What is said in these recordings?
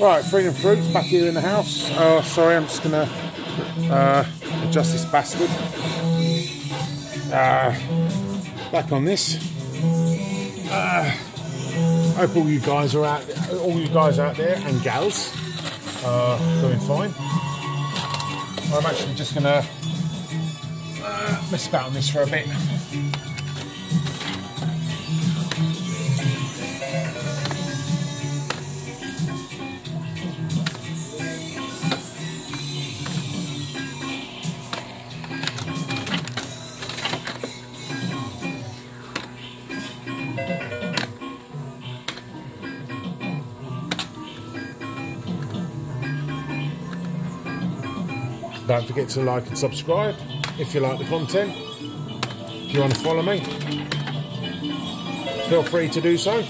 Right, Freedom Fruits back here in the house. Oh, sorry, I'm just gonna uh, adjust this bastard. Uh, back on this. Uh, hope all you guys are out, all you guys out there and gals, uh, doing fine. I'm actually just gonna uh, mess about on this for a bit. Don't forget to like and subscribe if you like the content. If you want to follow me, feel free to do so.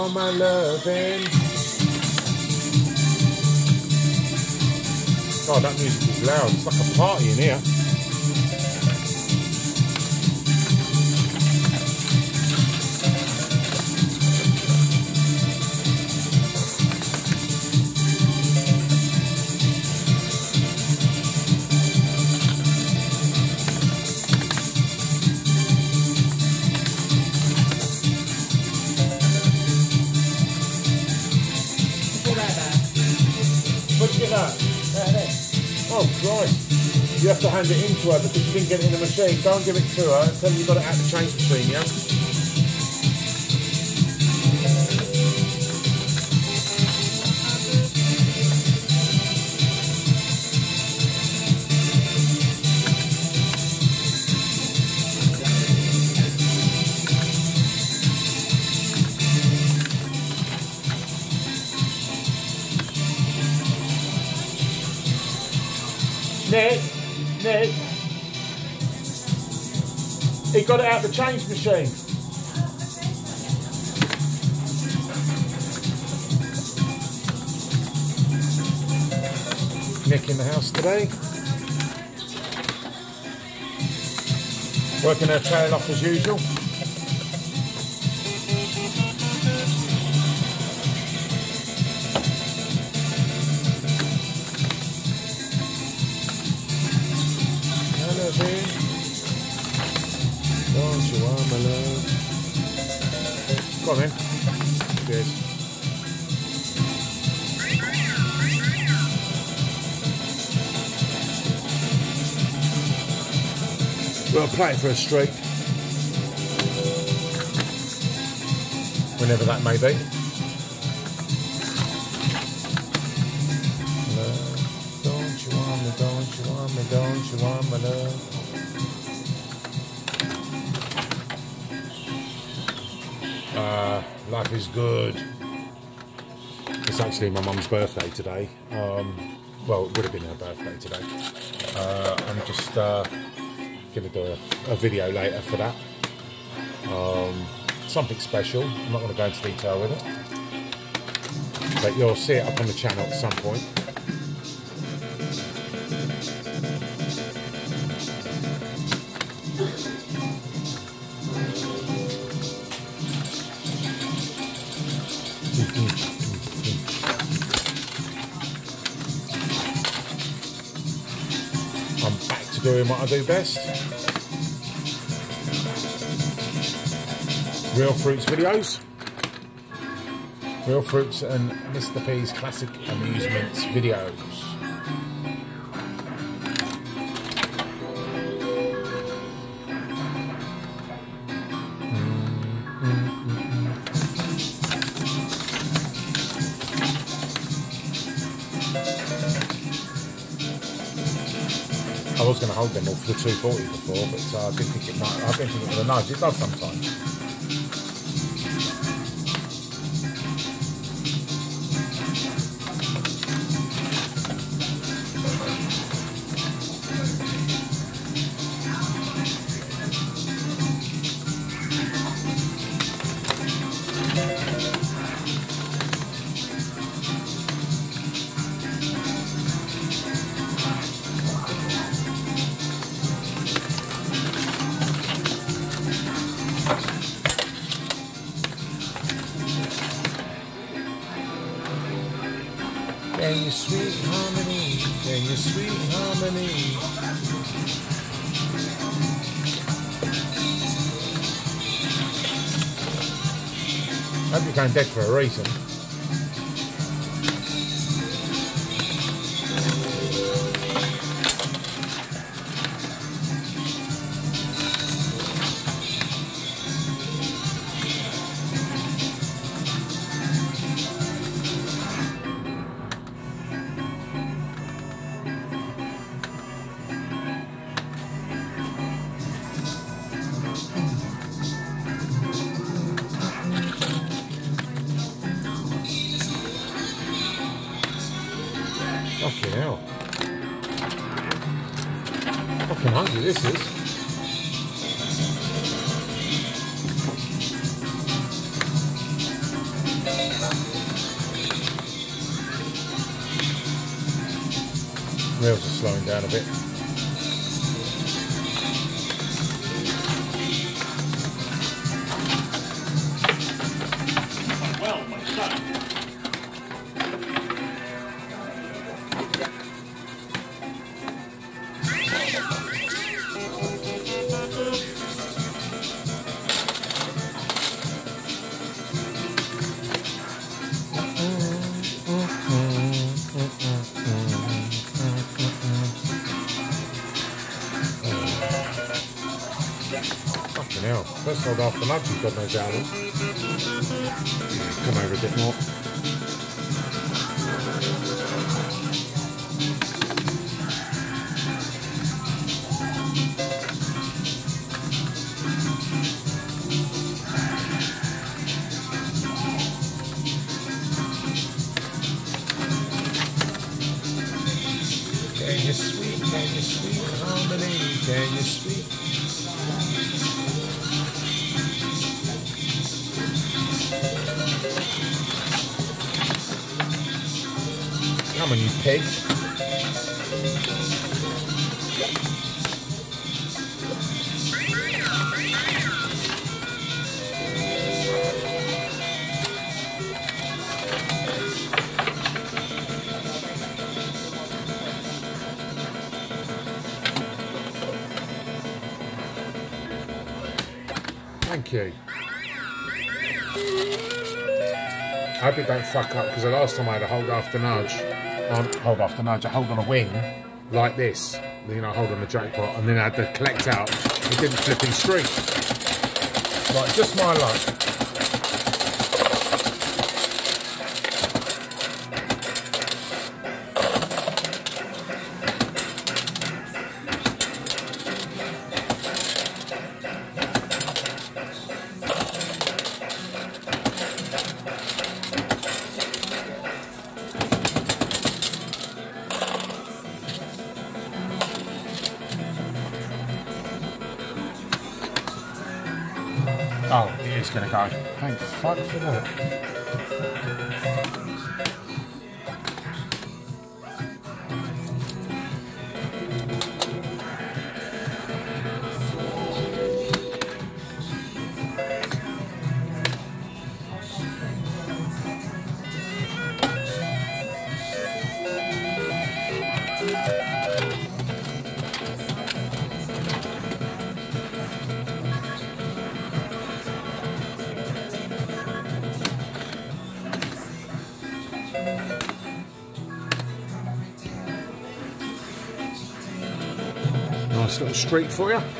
Want my loving? God, that music is loud. It's like a party in here. Hand it in to her because you didn't get it in the machine. Don't give it to her. Tell her you got it at the change machine, yeah? Got it out the change machine. Nick in the house today. Working her tail off as usual. It for a streak. Whenever that may be. Love, Don't you want me, don't you want me, don't you want my love? Uh, life is good. It's actually my mum's birthday today. Um, well, it would have been her birthday today. Uh, I'm just uh, do a, a video later for that. Um, something special. I'm not going to go into detail with it. But you'll see it up on the channel at some point. I'm back to doing what I do best. Real Fruits videos. Real Fruits and Mr. P's classic amusements videos. I was going to hold them all for the 240 before, but uh, I didn't think it might. I didn't think it would have nudged. It does sometimes. Hope you're going dead for a reason. You've got those albums. Come over a bit more. Fuck up because the last time I had a hold after nudge, um, hold after nudge, hold on a wing like this, you know, hold on the jackpot, and then I had to collect out. It didn't flip in street. Right, just my luck. Going to go. Thank fuck for that. Street for you.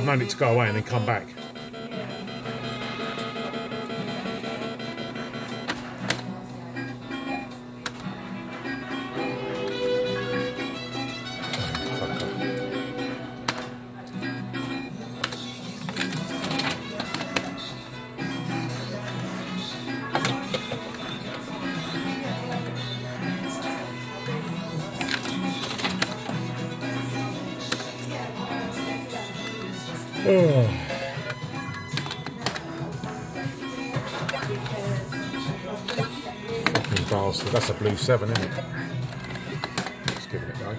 Although I've known to go away and then come back. Seven, isn't it? Let's give it a go.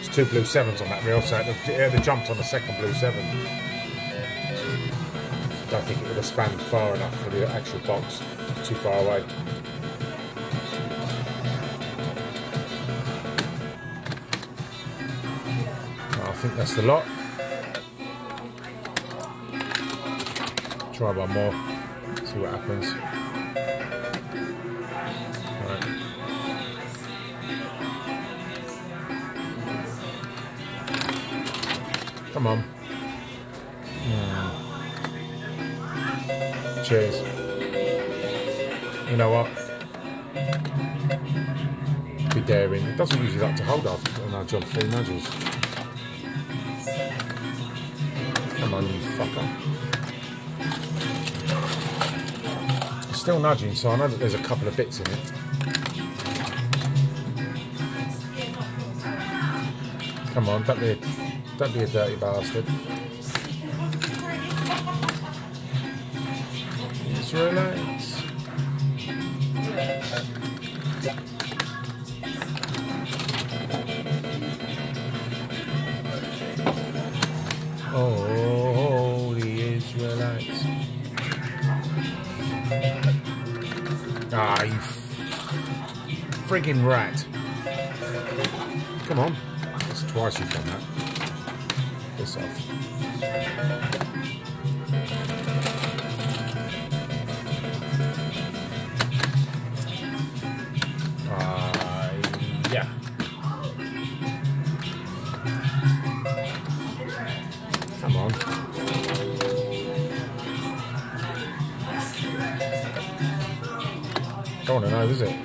It's two blue sevens on that reel, so they, they jumped on the second blue seven. Don't think it would have spanned far enough for the actual box. It's too far away. I think that's the lot. Try one more, see what happens. On. Hmm. Cheers. You know what? Be daring. It doesn't usually like to hold off when I jump three nudges. Come on, you fucker. Still nudging, so I know that there's a couple of bits in it. Come on, don't be a, don't be a dirty bastard. Just relax. Oh, the Israelites. Ah, you friggin' rat. Come on. Done that. Uh, yeah. Come on. Don't know, is it?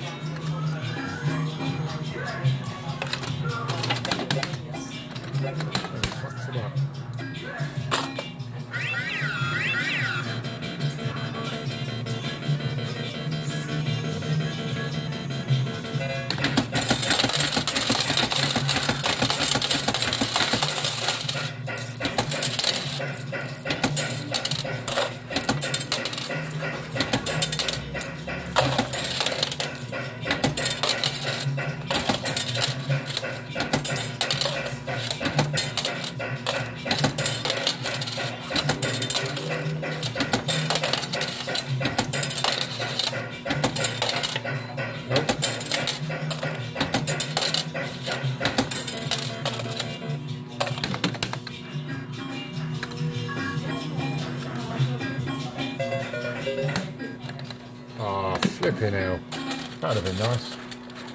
Nice.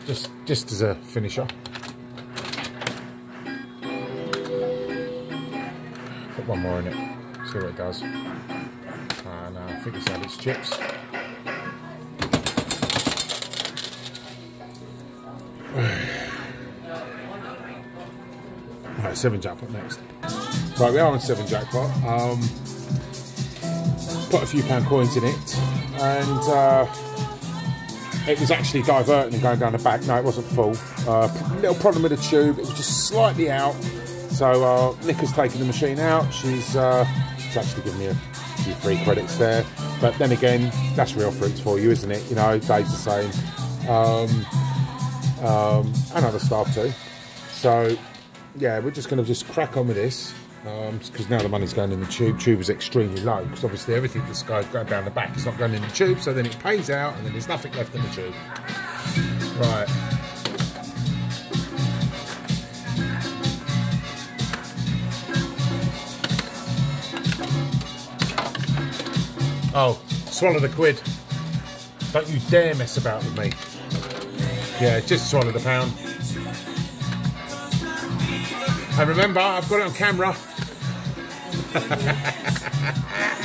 Just just as a finisher. Put one more in it. See what it does. And uh, I think it's had its chips. Right, seven jackpot next. Right, we are on seven jackpot. Um, put a few pound coins in it, and uh, it was actually diverting and going down the back. No, it wasn't full. Uh, little problem with the tube; it was just slightly out. So uh, Nick has taken the machine out. She's uh, she's actually given me a few free credits there. But then again, that's real fruits for you, isn't it? You know, Dave's the same, um, um, and other staff too. So yeah, we're just going to just crack on with this because now the money's going in the tube. Tube is extremely low because obviously everything that's going down the back is not going in the tube. So then it pays out and then there's nothing left in the tube. Right. Oh, swallow the quid. Don't you dare mess about with me. Yeah, just swallow the pound. And remember, I've got it on camera.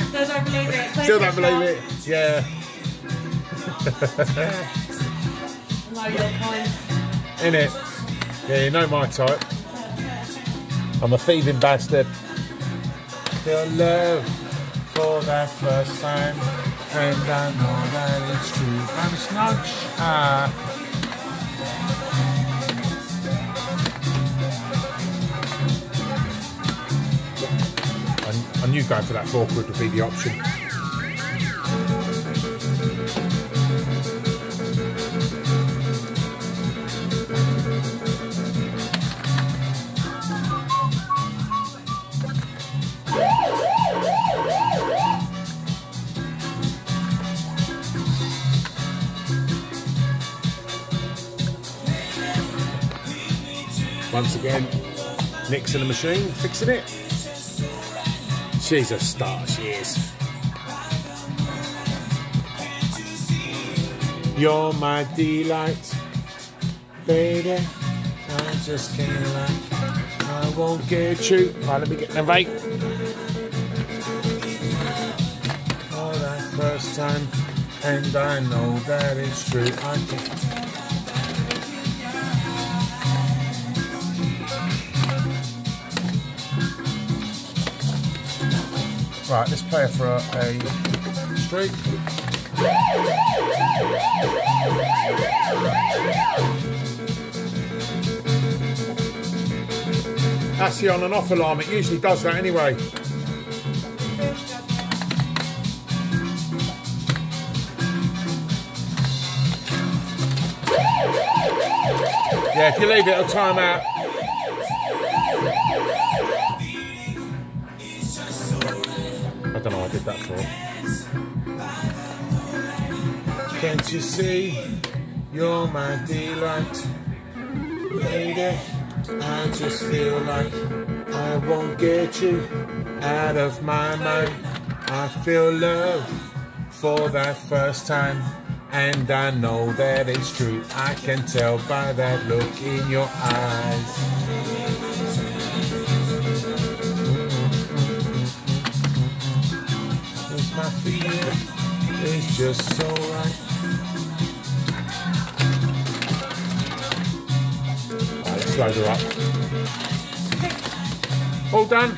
Still don't believe it. Still don't believe it. Yeah. No, you're kind. In it. Yeah, you know my type. I'm a thieving bastard. Feel love for that first time. And I know that it's true. I'm snudge. Ah. I, I knew going for that four quid would be the option. Once again, Nick's in the machine, fixing it. She's a star, she is. You're my delight, baby. I just can't lie. I won't get you. Right, let me get the vape. For that first time, and I know that it's true. I can Right, let's play for a, a streak. That's the on and off alarm. It usually does that anyway. Yeah, if you leave it, it'll time don't know what I did that for. Can't you see? You're my delight. Lady, I just feel like I won't get you out of my mind. I feel love for that first time. And I know that it's true. I can tell by that look in your eyes. My. It's just so right. Right, let's load her up. All done.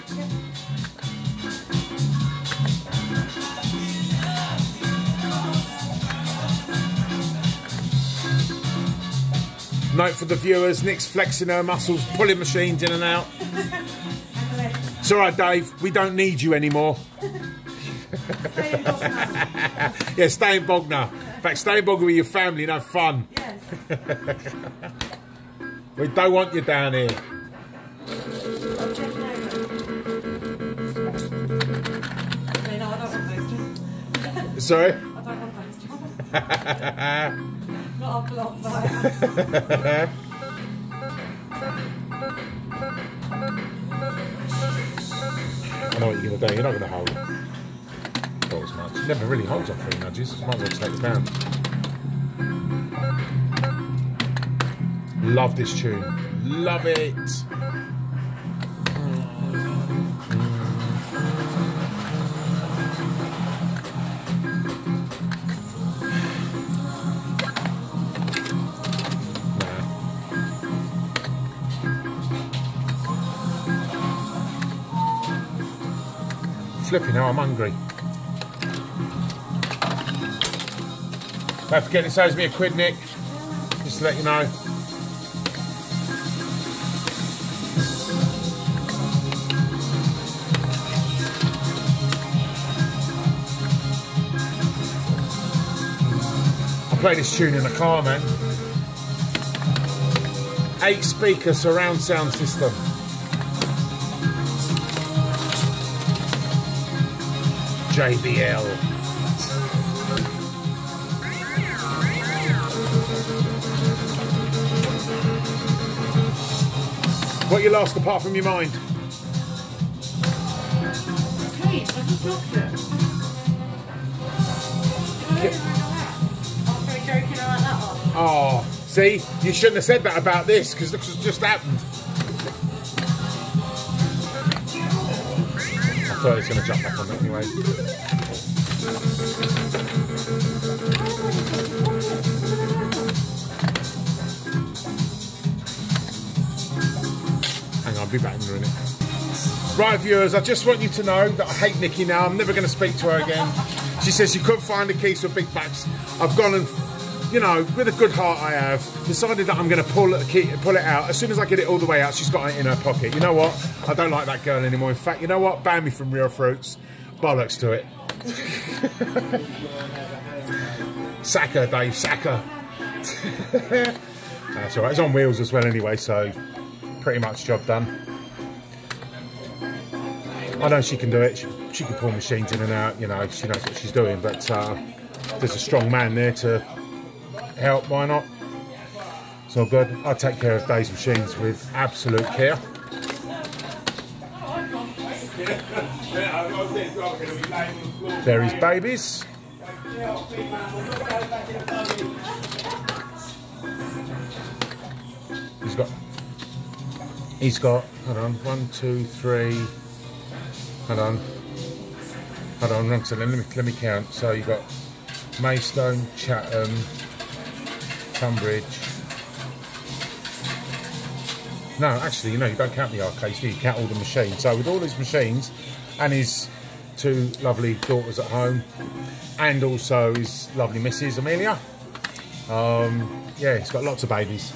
Note for the viewers, Nick's flexing her muscles, pulling machines in and out. It's all right, Dave. We don't need you anymore. Yeah, stay in Bognor. In fact, stay in Bognor with your family and have fun. Yes. We don't want you down here. I'm taking over. Okay, no, I don't want those jobs. Sorry? I don't want those jobs. Not after last. I know what you're going to do. You're not going to hold it. As much. Never really holds on three nudges. Might as well take it down. Love this tune. Love it. Flipping now, I'm hungry. Don't forget it saves me a quid, Nick. Just to let you know. I play this tune in the car, man. Eight speaker surround sound system. JBL. What you lost apart from your mind? Please, I just looked it. Oh, Joking about that one. Oh, see, you shouldn't have said that about this because look what's just happened. I thought he was going to jump back on it anyway. Be back in a minute. Right, viewers, I just want you to know that I hate Nikki now. I'm never going to speak to her again. She says she couldn't find the keys for big bags. I've gone and you know, with a good heart I have, decided that I'm going to pull it, keep, pull it out. As soon as I get it all the way out, she's got it in her pocket. You know what? I don't like that girl anymore. In fact, you know what? Ban me from Real Fruits. Bollocks to it. sack her, Dave, sack her. That's all right. It's on wheels as well anyway, so pretty much job done. I know she can do it. She, she can pull machines in and out. You know, she knows what she's doing. But uh, there's a strong man there to help. Why not? It's all good. I take care of Dave's machines with absolute care. There is babies. He's got. Hold on. One, two, three. Hold on. Hold on. Wrong. So let me let me count. So you've got Maidstone, Chatham, Tunbridge. No, actually, you know, you don't count the arcades, you? you count all the machines. So with all his machines and his two lovely daughters at home, and also his lovely Mrs. Amelia, um, yeah, he's got lots of babies.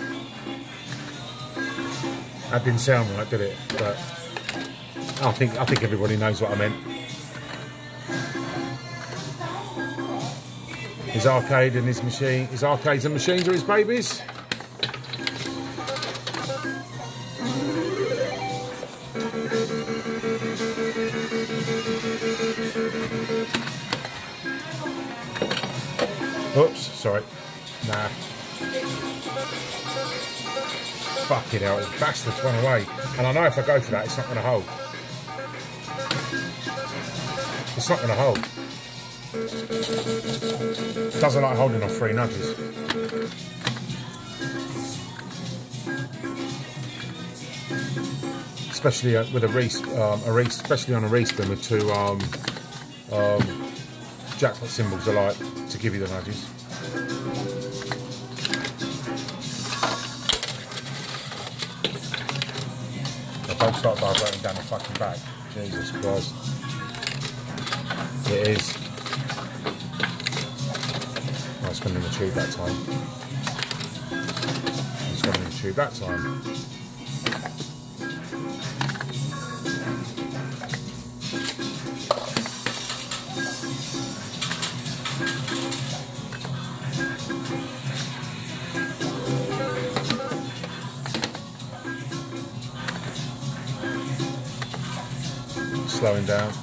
That didn't sound right, did it? But I think I think everybody knows what I meant. His arcade and his machine, his arcades and machines are his babies. Oops, sorry. Nah. Fucking hell, the bastard's run away. And I know if I go for that, it's not going to hold. It's not going to hold. Doesn't like holding on three nudges. Especially uh, with a race, um, a race, especially on a race spin with two um, um, jackpot symbols alike to give you the nudges. Don't start vibrating down the fucking back. Jesus Christ. It is. Was going the tube that time. I was going the tube that time. Down.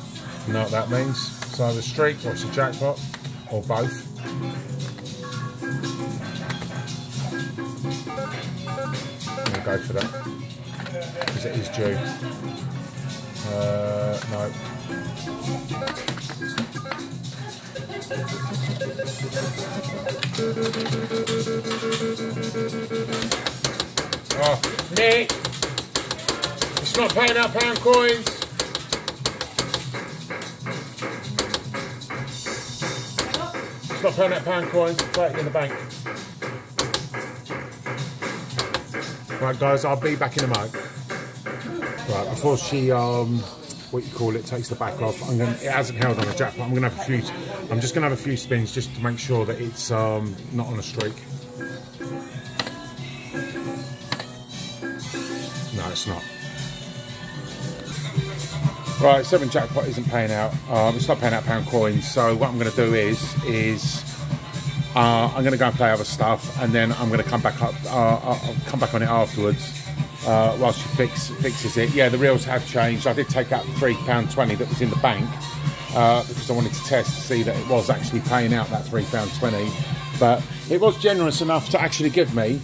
You know what that means? It's either streak or it's a jackpot, or both. I'm going to go for that, because it is due. Uh, no. Oh, Nick! It's not paying out pound coins! Paying that pound coin, put it in the bank. Right guys, I'll be back in a moment. Right, before she um what you call it, takes the back off. I'm going it hasn't held on a jackpot. I'm gonna have a few I'm just gonna have a few spins just to make sure that it's um not on a streak. No, it's not. Right, seven jackpot isn't paying out. Um, it's not paying out pound coins. So what I'm going to do is is uh, I'm going to go and play other stuff, and then I'm going to come back up. Uh, I'll uh, come back on it afterwards uh, while she fix, fixes it. Yeah, the reels have changed. I did take out three pound twenty that was in the bank uh, because I wanted to test to see that it was actually paying out that three pound twenty. But it was generous enough to actually give me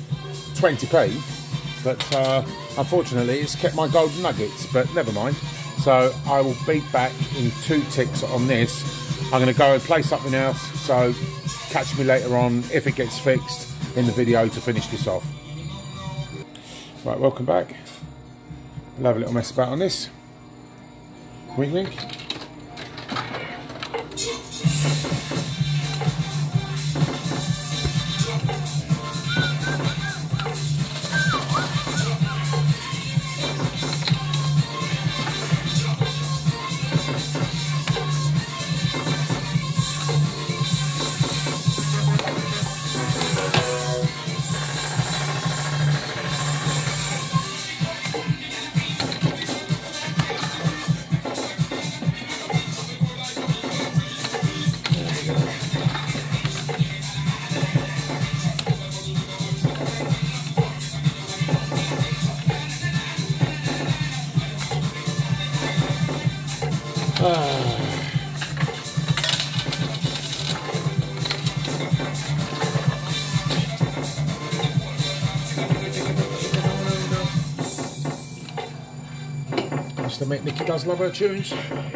20p. But uh, unfortunately, it's kept my golden nuggets. But never mind. So I will be back in two ticks on this. I'm going to go and play something else. So catch me later on if it gets fixed in the video to finish this off. Right, welcome back. We'll have a little mess about on this. Wink, wink. Admit, Nikki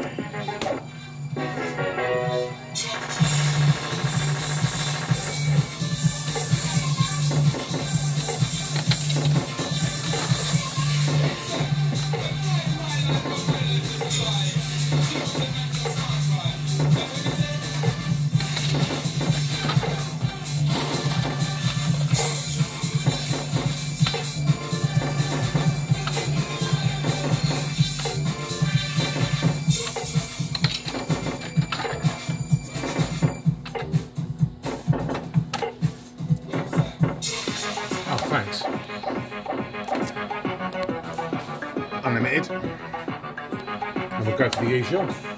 for.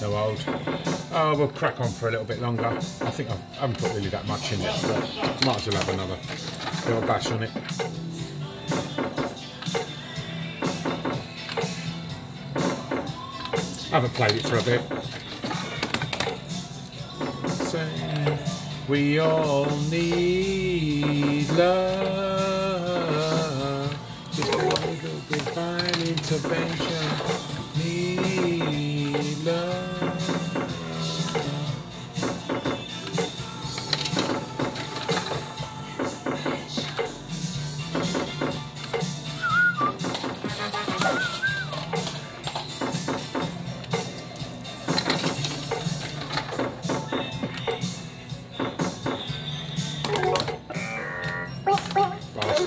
No old. Oh, we'll crack on for a little bit longer. I think I haven't put really that much in it, but might as well have another little bash on it. I haven't played it for a bit. Say, we all need love.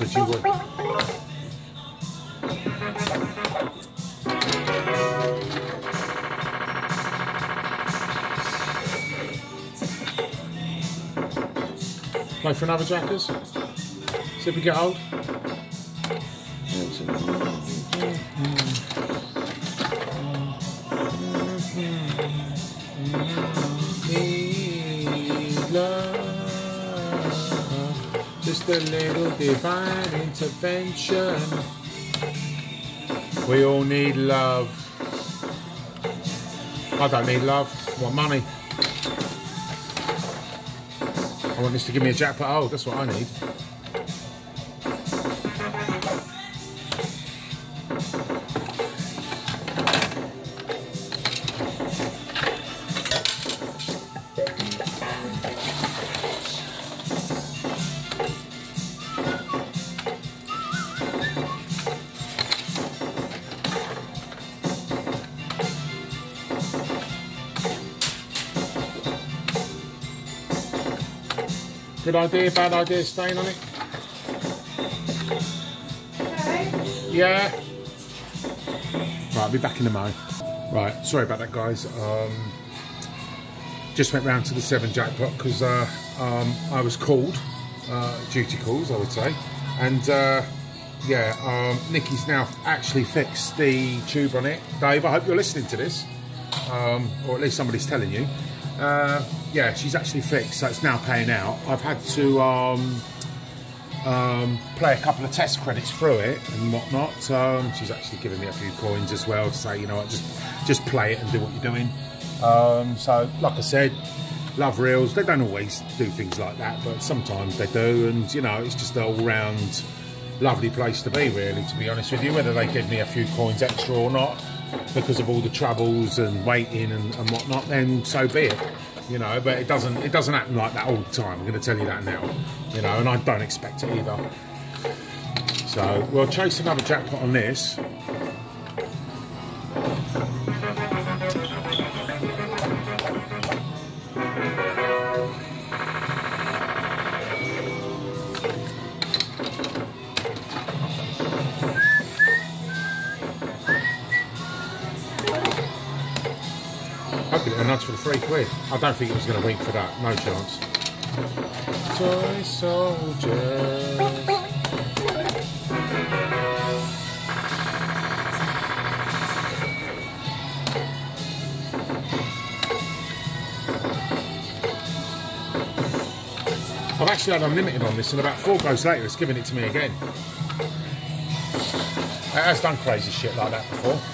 Bastard, you would. Play for another Jackers. See if we get old. Just a little divine intervention. We all need love. I don't need love. I want money. I want this to give me a jackpot. Oh, that's what I need. Good idea, bad idea staying on it? Yeah. Right, I'll be back in a mo. Right, sorry about that, guys. Um, just went round to the seven jackpot because uh, um, I was called, uh, duty calls, I would say, and uh, yeah, um, Nikki's now actually fixed the tube on it. Dave, I hope you're listening to this, um, or at least somebody's telling you. Uh, yeah, she's actually fixed, so it's now paying out. I've had to. Um, um, play a couple of test credits through it and whatnot. Um, she's actually given me a few coins as well to say, you know what, just just play it and do what you're doing. Um, so, like I said, love reels. They don't always do things like that, but sometimes they do, and you know, it's just an all-round lovely place to be, really. To be honest with you, whether they give me a few coins extra or not, because of all the troubles and waiting and, and whatnot, then so be it you know. But it doesn't it doesn't happen like that all the time. I'm going to tell you that now, you know, and I don't expect it either. So we'll chase another jackpot on this. I don't think it was going to wink for that. No chance. Toy soldier. I've actually had unlimited on this, and about four goes later, it's giving it to me again. It has done crazy shit like that before.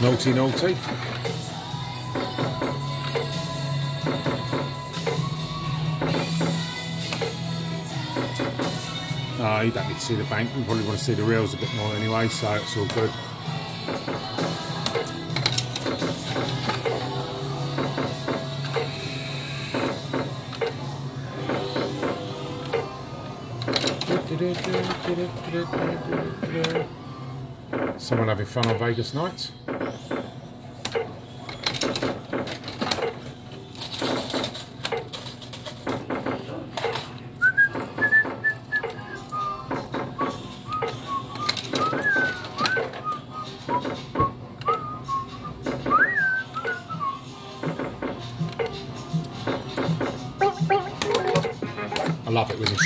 Naughty, naughty. Uh, you don't need to see the bank, you probably want to see the reels a bit more anyway, so it's all good. Someone having fun on Vegas nights?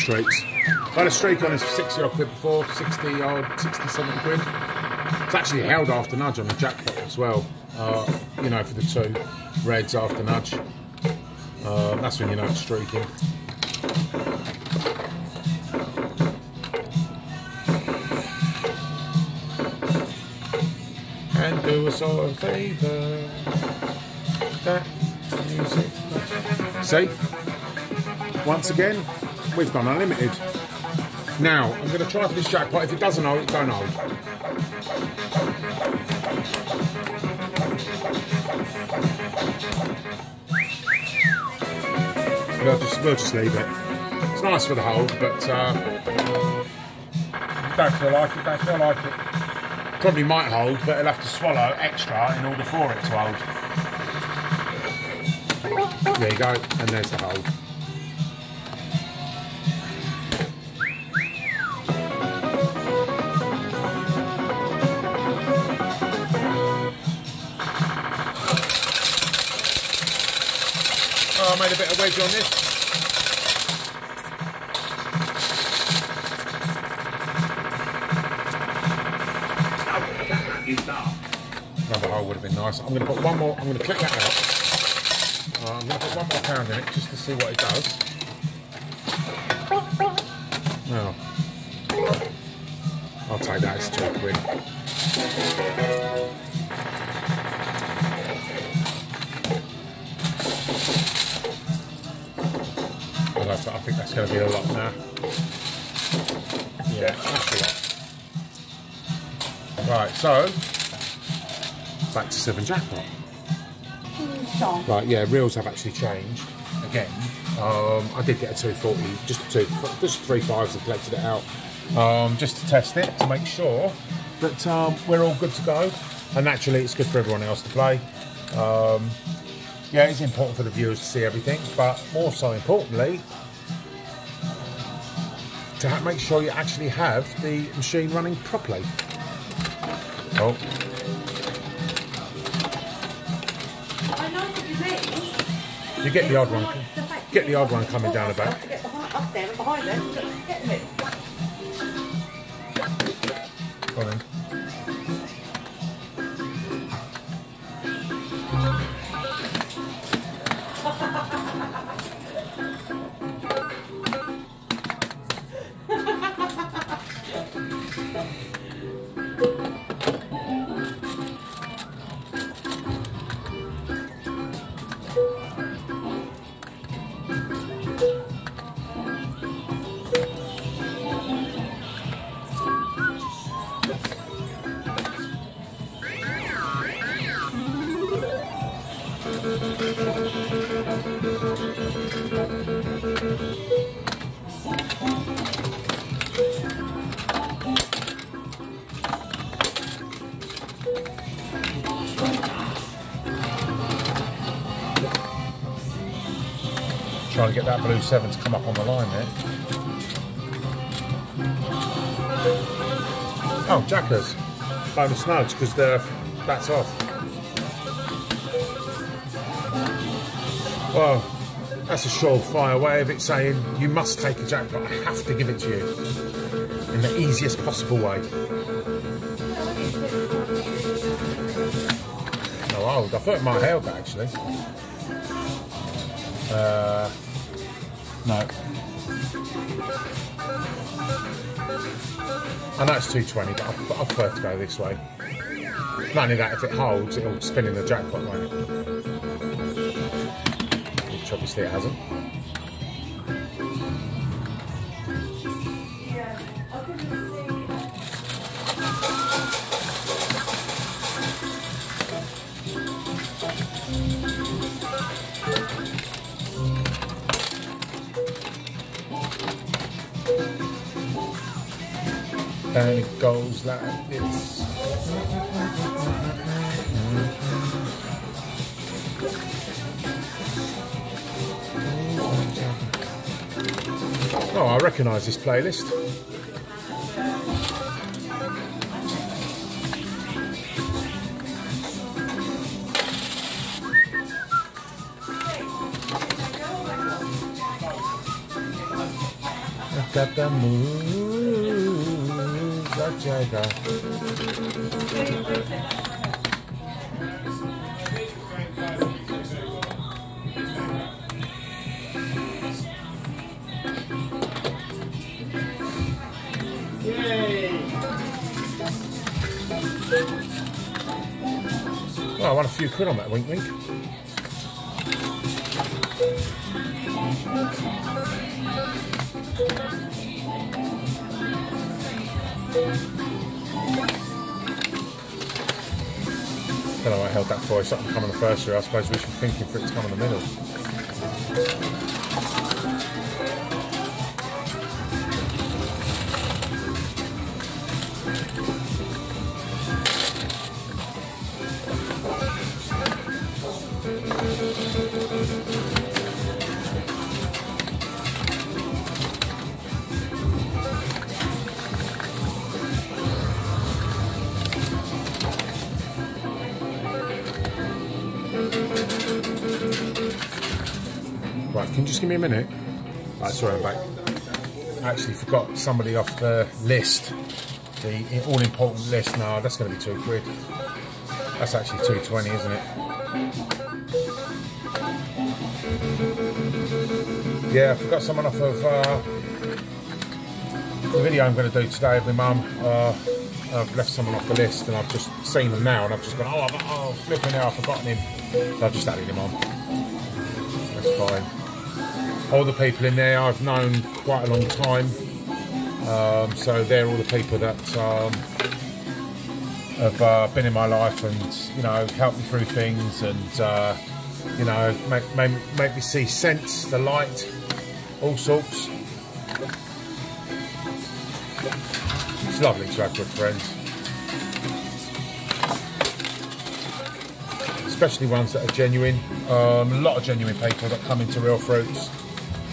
Streaks. I had a streak on his 60 odd quid before, 60 odd, 60, 70 quid. It's actually held after nudge on the jackpot as well, uh, you know, for the two reds after nudge. Uh, that's when you know it's streaking. And do us all a favour. That music. See? Once again, we've gone unlimited. Now, I'm going to try for this jackpot. If it doesn't hold, it don't hold. We'll just, we'll just leave it. It's nice for the hold, but uh, don't feel like it, don't feel like it. Probably might hold, but it'll have to swallow extra in order for it to hold. There you go, and there's the hold. Made a bit of wedge on this. Another hole would have been nice. I'm going to put one more, I'm going to click that out. Uh, I'm going to put one more pound in it just to see what it does. Now, I'll take that, it's two quid. I I think that's going to be a lot now. Yeah, that's a lot. Right, so back to seven jackpot. Right, yeah, reels have actually changed again. Um, I did get a 240, just two, just three fives and collected it out, um, just to test it to make sure that um, we're all good to go. And naturally, it's good for everyone else to play. Um, yeah, it's important for the viewers to see everything, but more so importantly, to ha- make sure you actually have the machine running properly. Oh, I know what you get the odd one. Get the odd one coming down the back. Behind, up there and behind them. Get them. Go on then. That blue seven to come up on the line there. Oh, Jackers. Bonus nudge because the that's off. Well, that's a surefire way of it saying you must take a jackpot. I have to give it to you in the easiest possible way. Oh. I thought it might that actually. Uh, no. I know it's 220, but I, I prefer to go this way. Not only that, if it holds, it'll spin in the jackpot, won't it? Which obviously it hasn't. And it goes like this. Oh, I recognise this playlist. Got the moves like Jagger. Well, I won a few quid on that wink wink. For. Come on the first year. I suppose we should be thinking for it to come in the middle. Me a minute? Right, sorry, I'm back. I actually forgot somebody off the list. The all important list. No, that's going to be two quid. That's actually 220, isn't it? Yeah, I forgot someone off of uh, the video I'm going to do today with my mum. Uh, I've left someone off the list and I've just seen them now and I've just gone, oh, I've, oh flipping hell, I've forgotten him. So I've just added him on. That's fine. All the people in there I've known quite a long time. Um, so they're all the people that um, have uh, been in my life and, you know, helped me through things and, uh, you know, make, make, make me see sense, the light, all sorts. It's lovely to have good friends. Especially ones that are genuine. Um, a lot of genuine people that come into Real Fruits.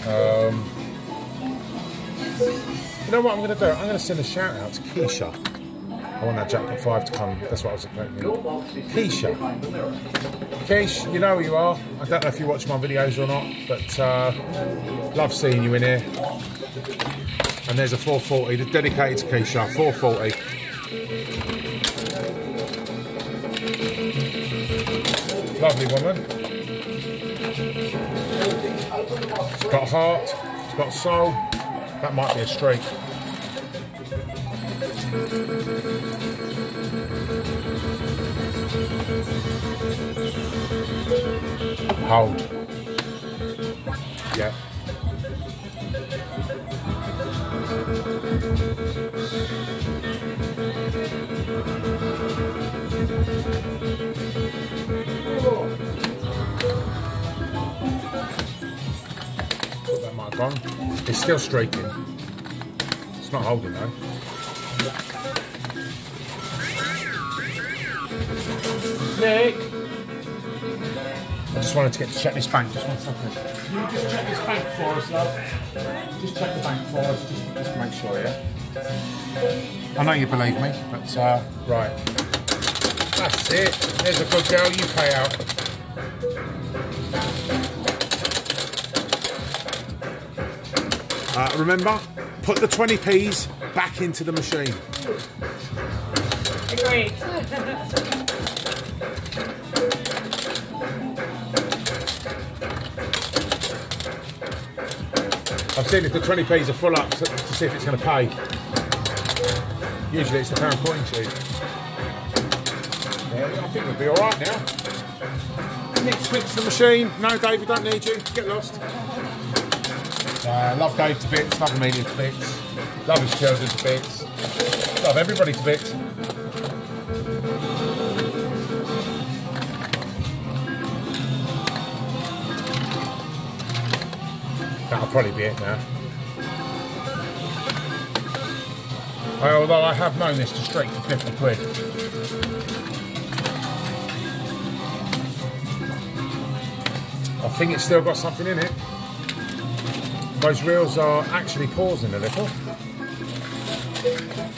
Um, you know what I'm going to do? I'm going to send a shout out to Keisha. I want that Jackpot 5 to come. That's what I was expecting. Keisha. Keish, you know who you are. I don't know if you watch my videos or not, but uh, love seeing you in here. And there's a 440 dedicated to Keisha. 440. Lovely woman. She's got heart. She's got soul. That might be a streak. Hold. Yeah. It's still streaking. It's not holding though. Nick! I just wanted to get to check this bank. Just one second. Can you just check this bank for us, love? Just check the bank for us, just, just to make sure, yeah? I know you believe me, but uh, right. That's it. There's a good girl. You pay out. Uh, remember, put the 20p's back into the machine. Agreed. I've seen if the 20p's are full up to, to see if it's going to pay. Usually it's the pound coin sheet. Yeah, I think we'll be alright now. Nick switch the machine. No, Dave, we don't need you. Get lost. Uh, love Dave to bits, love Amelia to bits, love his children to bits, love everybody to bits. That'll probably be it now. I, although I have known this to streak for 50 quid. I think it's still got something in it. Those reels are actually pausing a little.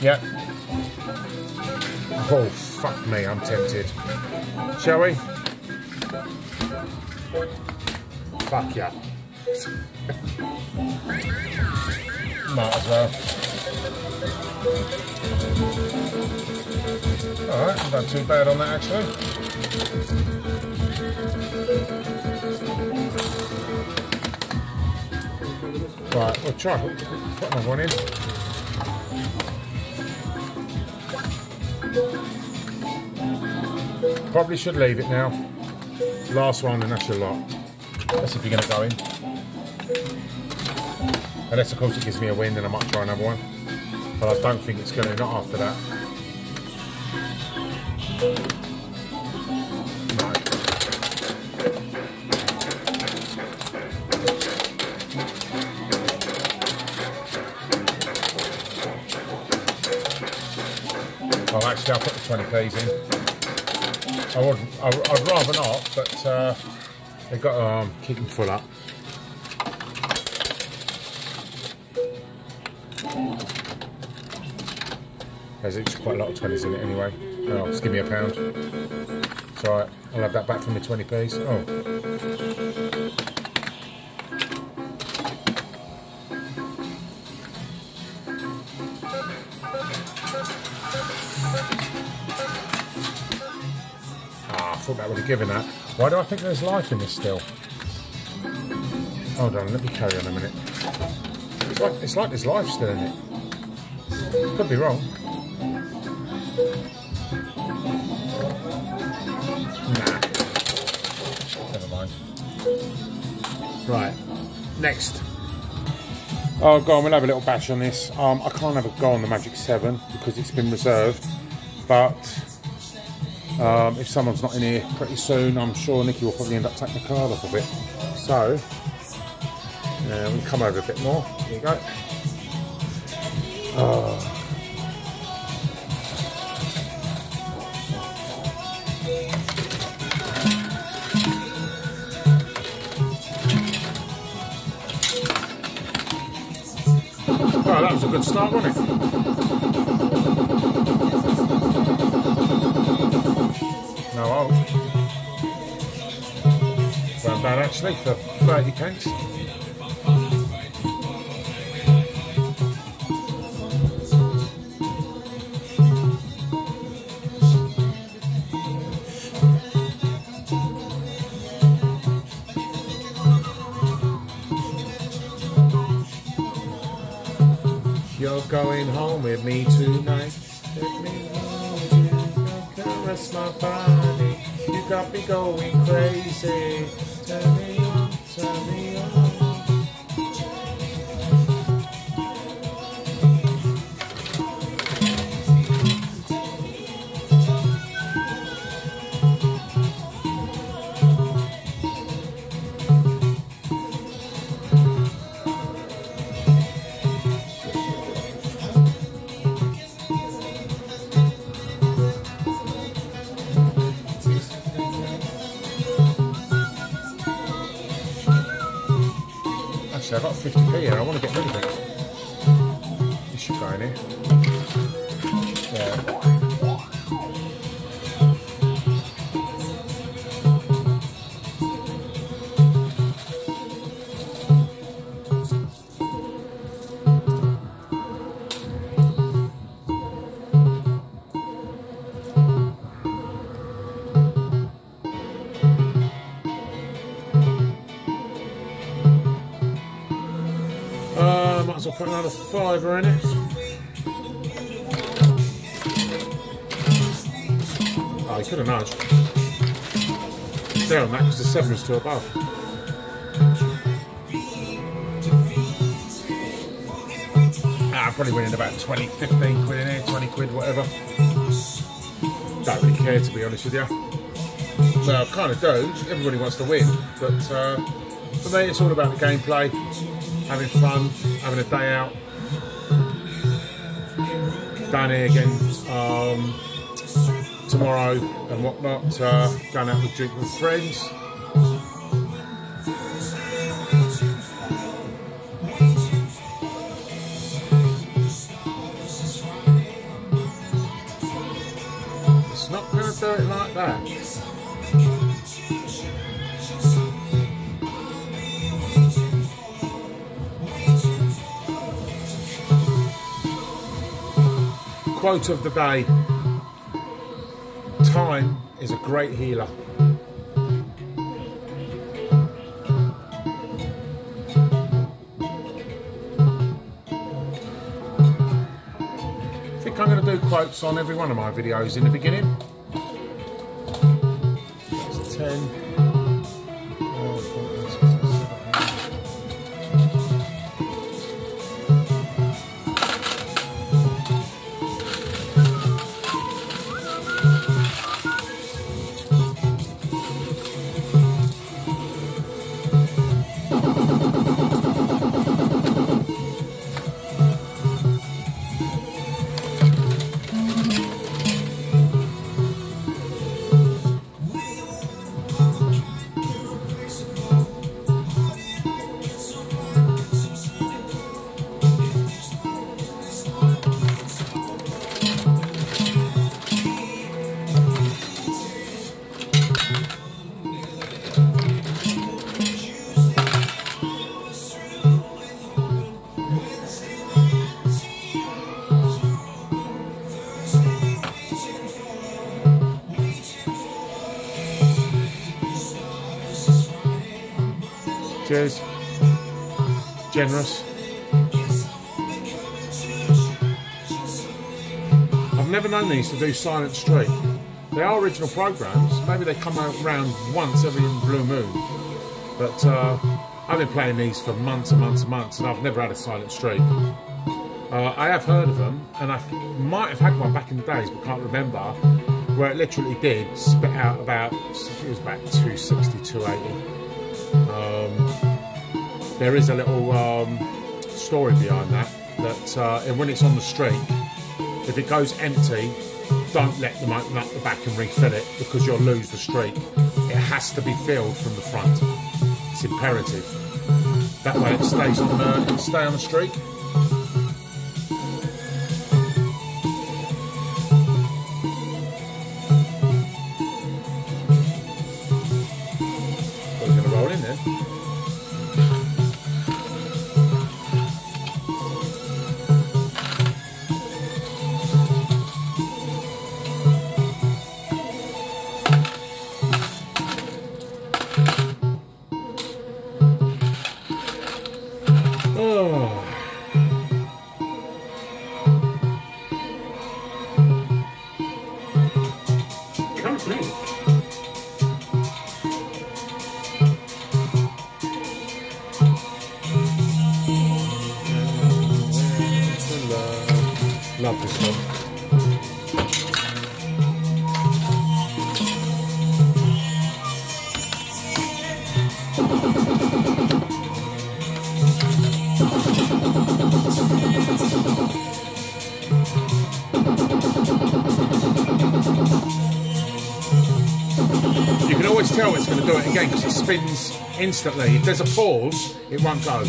Yep. Oh, fuck me, I'm tempted. Shall we? Fuck yeah. Might as well. Alright, not too bad on that actually. Right, we'll try put another one in. Probably should leave it now. Last one and that's your lot. That's if you're going to go in. Unless of course it gives me a win then I might try another one. But I don't think it's going to, not after that. 20p's in. I would, I, I'd rather not, but uh, they've got to um, keep them full up. There's actually quite a lot of 20s in it anyway. Oh, just give me a pound. It's alright, I'll have that back from the 20p's. Oh. Given that. Why do I think there's life in this still? Hold on, let me carry on a minute. It's like, it's like there's life still in it. Could be wrong. Nah. Never mind. Right. Next. Oh, go on, we'll have a little bash on this. Um, I can't have a go on the Magic 7 because it's been reserved. But um, if someone's not in here pretty soon, I'm sure Nikki will probably end up taking the card off of it. So, yeah, we'll come over a bit more. Here you go. Oh. Oh, that was a good start, wasn't it? No, I'll Weren't bad actually for 30 pence. You're going home with me tonight. Let me caress my body. You got me going crazy. Turn me on, turn me on. 50p here. I want to get rid of it. I well put another fiver in it. Oh, he could have nudged. There on that because the seven is two above. Ah, I'm probably winning about 20, 15 quid in here, 20 quid, whatever. Don't really care to be honest with you. Well, I kind of do. Everybody wants to win, but uh, for me, it's all about the gameplay, having fun, having a day out. Down here again um, tomorrow and whatnot. Uh, going out with drink with friends. Quote of the day Time is a great healer. I think I'm going to do quotes on every one of my videos in the beginning. Generous. I've never known these to do Silent Streak. They are original programs. Maybe they come out round once every blue moon. But uh, I've been playing these for months and months and months, and I've never had a Silent Streak. Uh, I have heard of them, and I might have had one back in the days, but can't remember. Where it literally did spit out about, it was about 260, 280. There is a little um, story behind that. That uh, and when it's on the streak, if it goes empty, don't let them open up the back and refill it because you'll lose the streak. It has to be filled from the front. It's imperative. That way it stays on the stay on the streak. Instantly. If there's a pause, it won't go.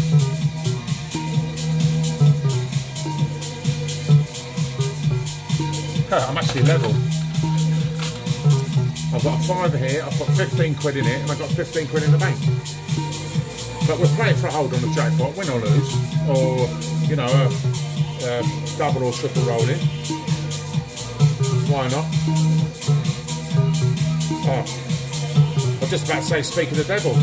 I'm actually level. I've got a fiver here, I've got 15 quid in it, and I've got 15 quid in the bank. But we're playing for a hold on the jackpot, win or lose, or, you know, a, a double or triple rolling. Why not? Oh, I was just about to say, speak of the devil.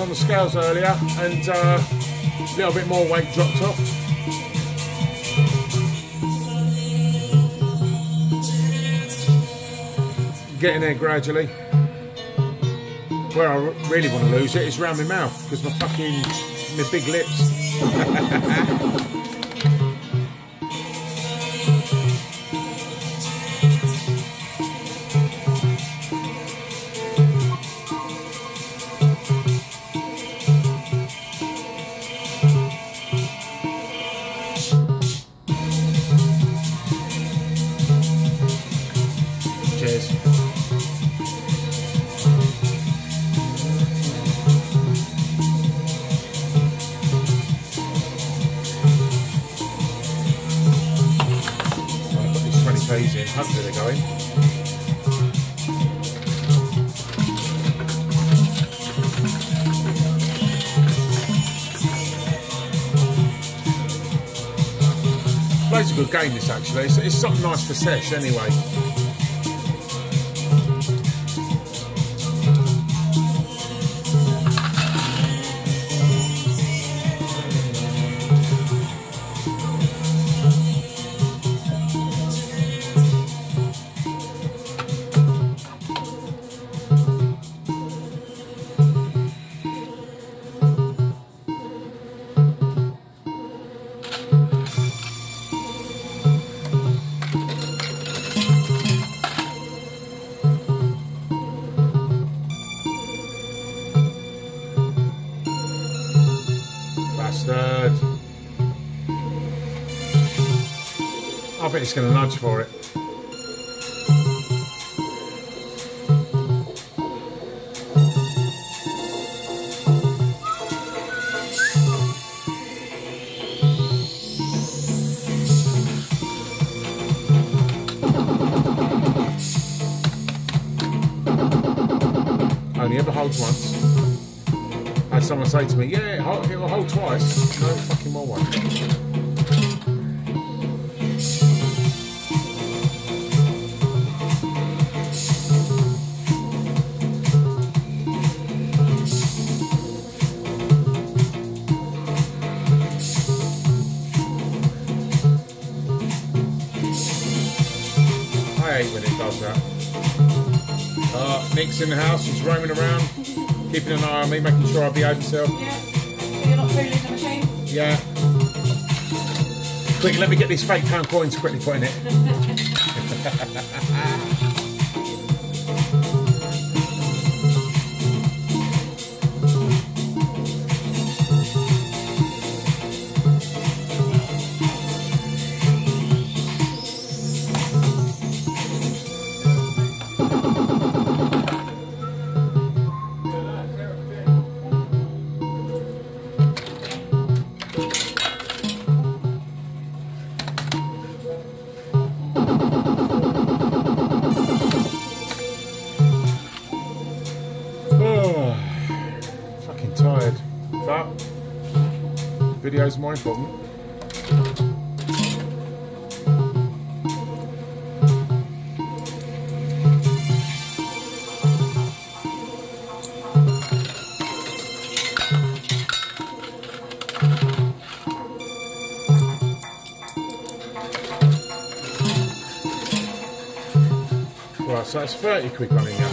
On the scales earlier and uh, a little bit more weight dropped off. Getting there gradually. Where I really want to lose it is around my mouth because my fucking my big lips. game this actually, it's, it's something nice for sesh anyway. Nudge for it. Only ever holds once. Had someone say to me, yeah, it will hold twice. No In the house, he's roaming around, keeping an eye on me, making sure I behave myself. Yeah. So you're not fooling the machine? Yeah. Quick, let me get these fake pound coins quickly put in it. That's 30 quid running.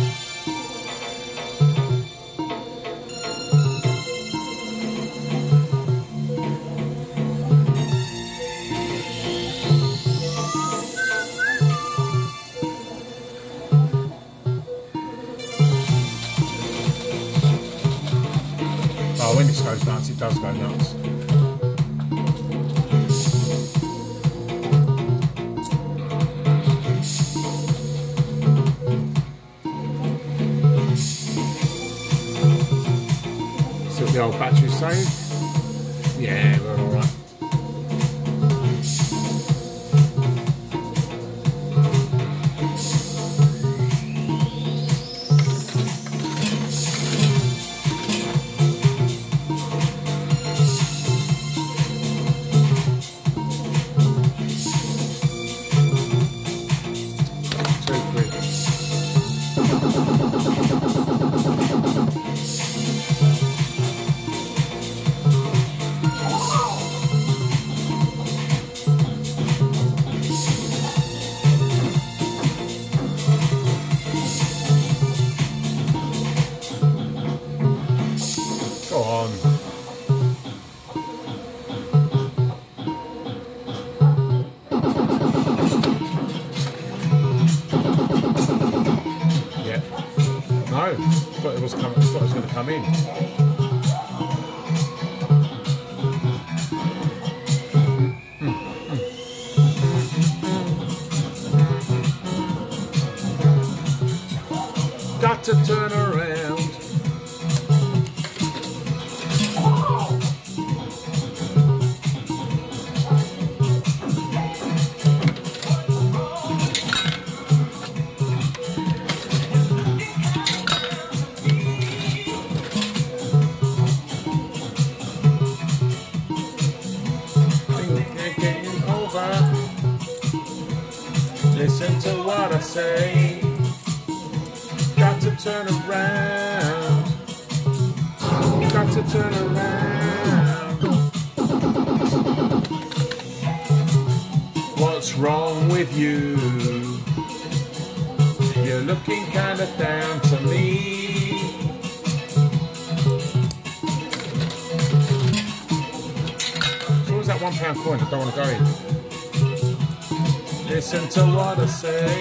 say.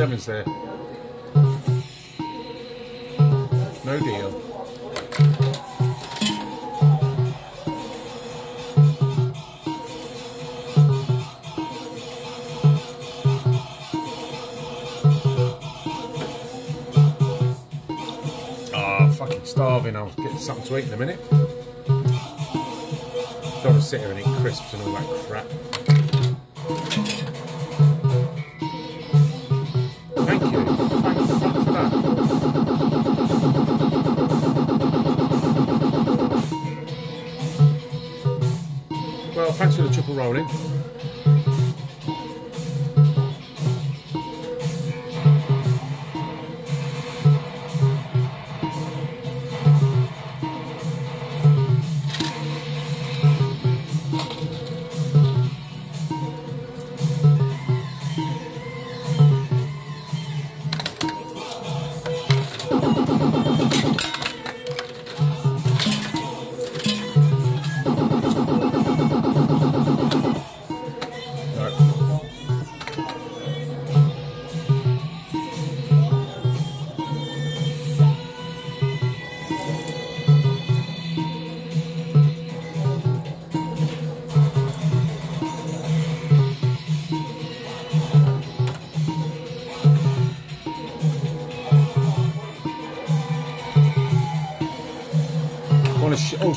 there. No deal. Oh, fucking starving. I'll get something to eat in a minute. Don't want to sit here and eat crisps and all that crap. rolling.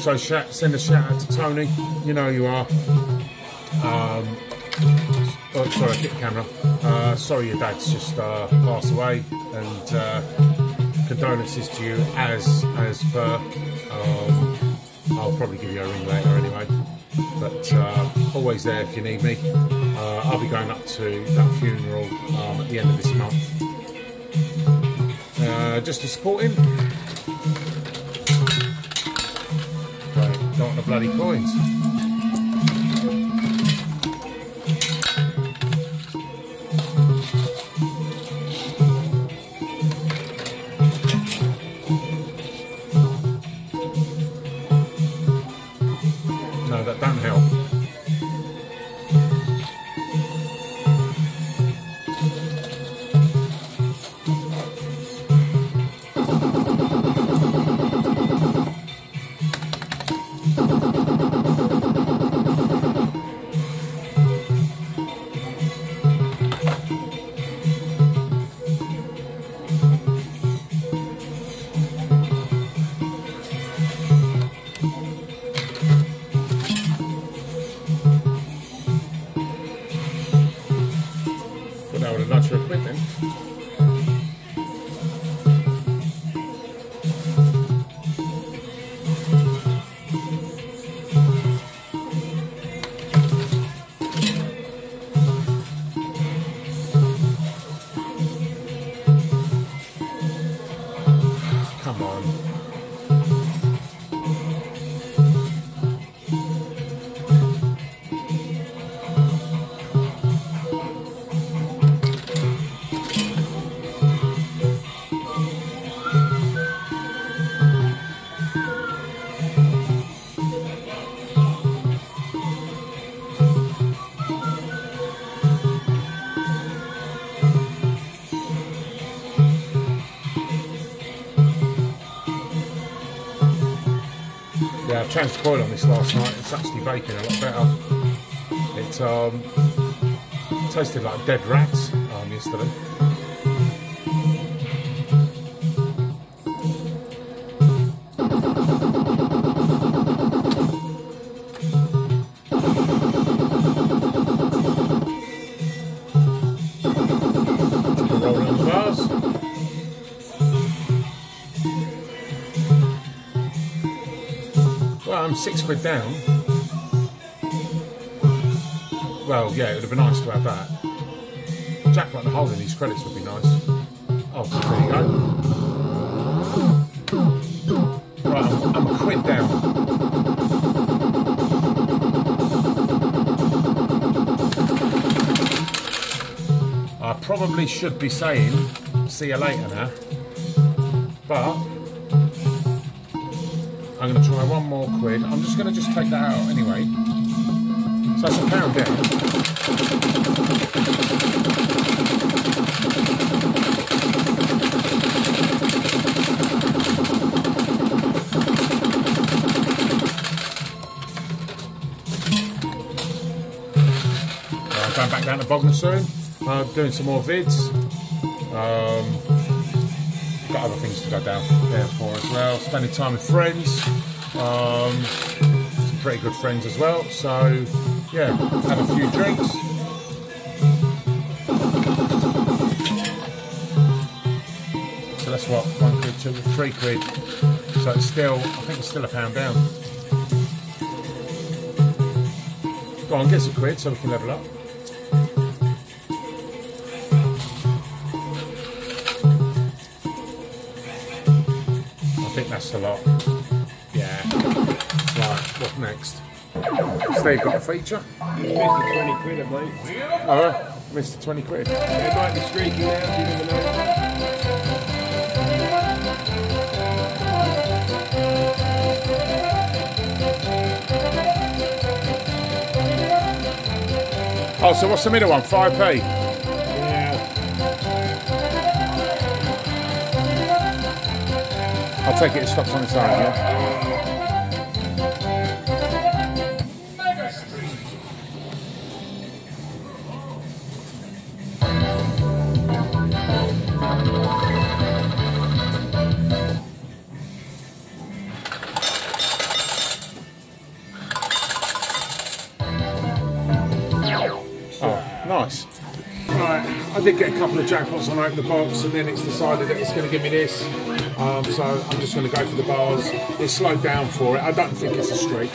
Also shout, send a shout out to Tony. You know you are. Um, oh, sorry, I hit the camera. Uh, sorry, your dad's just uh, passed away, and uh, condolences to you as as per. Um, I'll probably give you a ring later anyway. But uh, always there if you need me. Uh, I'll be going up to that funeral um, at the end of this month. Uh, just to support him. Bloody coins. Changed the coil on this last night. It's actually baking a lot better. It um, tasted like dead rats um, yesterday. Six quid down. Well, yeah, it would have been nice to have that. Jack like the hole in these credits would be nice. Oh, there you go. Right, I'm, I'm a quid down. I probably should be saying see you later now, quid. I'm just going to just take that out anyway. So that's a pound. Uh, going back down to Bognor soon. Uh, doing some more vids. Um, got other things to go down there for as well. Spending time with friends, um, some pretty good friends as well. So yeah, had a few drinks. So that's what one quid, two, three quid. So it's still, I think it's still a pound down. Go on, get some quid so we can level up. I think that's a lot. Yeah. Right, what next? Steve got a feature. The 20 quid, I believe. Oh, Mr. 20 quid. It might be streaking now, you never know. Oh, so what's the middle one? 5p? Yeah. I'll take it, it stops on its own, yeah? Couple of jackpots on open the box, and then it's decided that it's going to give me this. Um, so I'm just going to go for the bars. It's slowed down for it. I don't think it's a streak.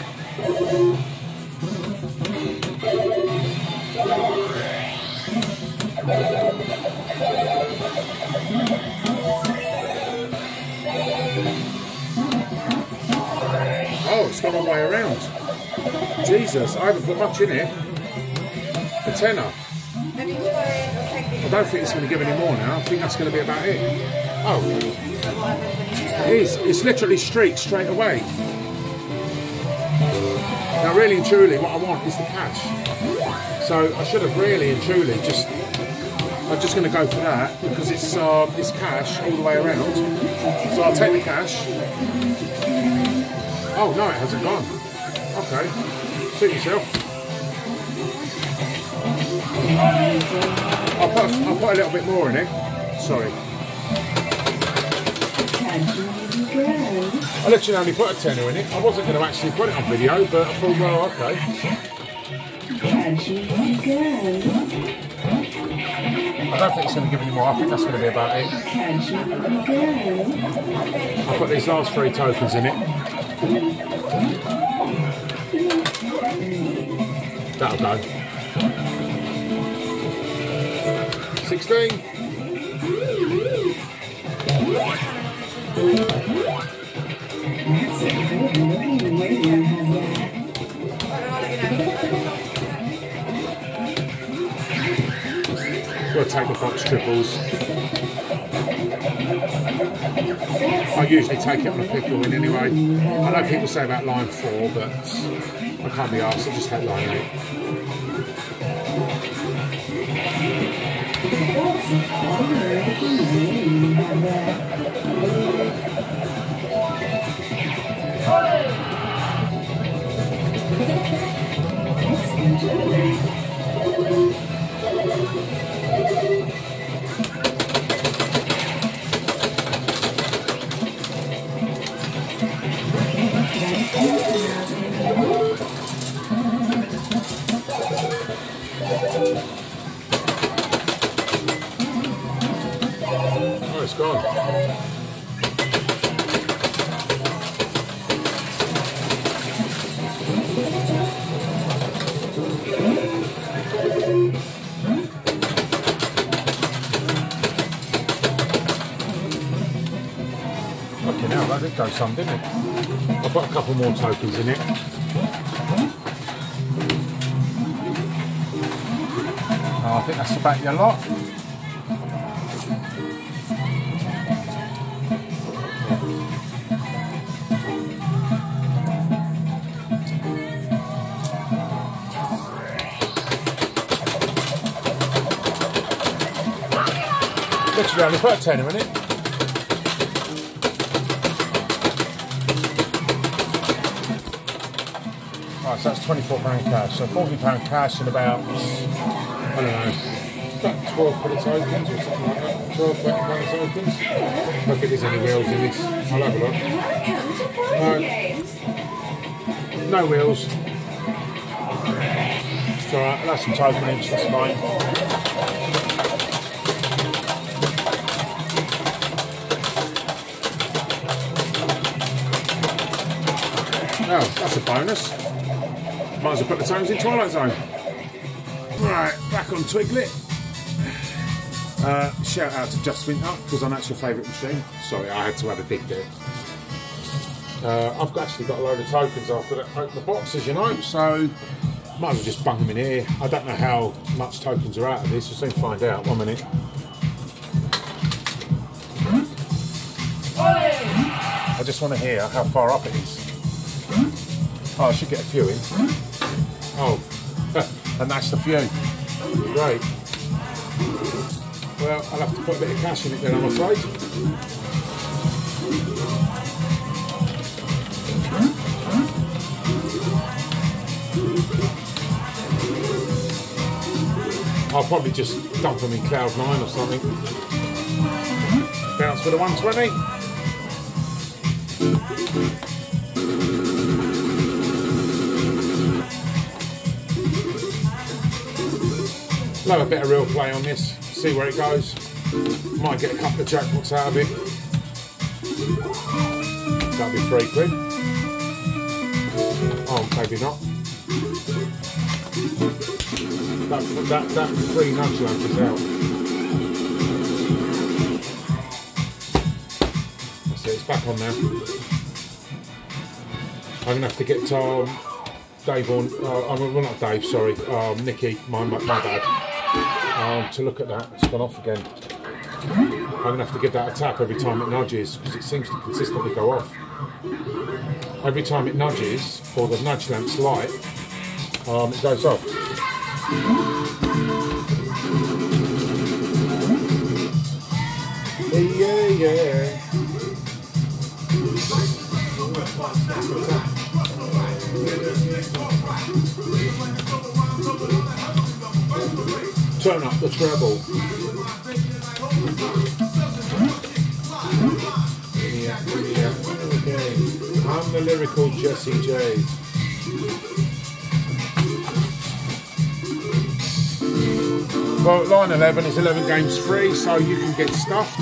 Oh, it's gone all the way around. Jesus, I haven't put much in it. A tenner. I don't think it's going to give any more now. I think that's going to be about it. Oh, it is. It's literally streaked straight away. Now, really and truly, what I want is the cash. So I should have really and truly just. I'm just going to go for that because it's uh, it's cash all the way around. So I'll take the cash. Oh no, it hasn't gone. Okay, suit yourself. I'll put, I'll put a little bit more in it. Sorry. I literally only put a tenner in it. I wasn't going to actually put it on video, but I thought, well, okay. I don't think it's going to give any more. I think that's going to be about it. I'll put these last three tokens in it. That'll go. 16. We'll take the box triples. I usually take it on a pickle in anyway. I know people say about line four, but I can't be asked. I just take line eight. Oh, more in it. Oh, I think that's about your lot. Literally only put a tenner. Right, so that's twenty-four pound cash. So forty pound cash and about I don't know, about twelve quid of tokens or something like that. 12, 20 pound of tokens. I don't think there's any wheels in this. I'll have a look. No, no wheels. It's alright, I'll have some that's fine. Oh, that's a bonus. Might as well put the tones in Twilight Zone. Right, back on Twiglet. Uh, shout out to Just Winter, because I'm that's your favourite machine. Sorry, I had to have a dig there. Uh, I've actually got a load of tokens after that open the box, as you know, so might as well just bung them in here. I don't know how much tokens are out of this, we'll soon find out. One minute. I just want to hear how far up it is. Oh, I should get a few in. And that's the few. Great. Well, I'll have to put a bit of cash in it then, I'm afraid. I'll probably just dump them in Cloud 9 or something. Bounce for the 120. I'll have a bit of real play on this, see where it goes. Might get a couple of jackpots out of it. That'll be three quid. Oh, maybe not. That, that, that free nudge lamp is out. That's it, it's back on now. I'm gonna have to get um, Dave on, uh, well not Dave, sorry, um, my, my dad, to look at that. It's gone off again. I'm gonna have to give that a tap every time it nudges because it seems to consistently go off. Every time it nudges or the nudge lamp's light, um, it goes off. Turn up the treble. Yeah, yeah, okay. I'm the lyrical Jesse J. Well, line 11 is 11 games free, so you can get stuffed.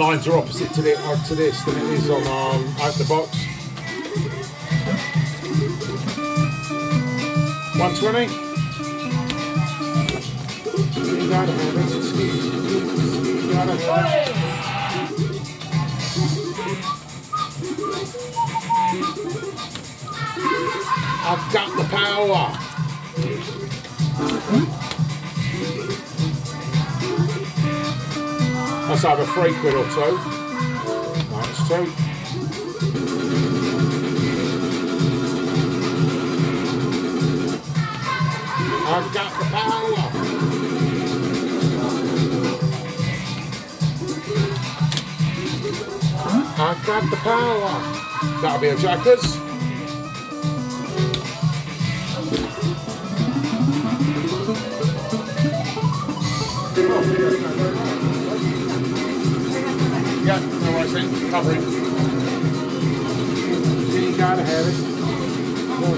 Lines are opposite to, the, uh, to this than it is on um, out the box. 120. You gotta have it. You gotta it. I've got the power. Let's have a three quid or two. That's two. I've got the power. I've got the power. That'll be a jackers. Yeah, no worries, mate. Covering. You gotta have it.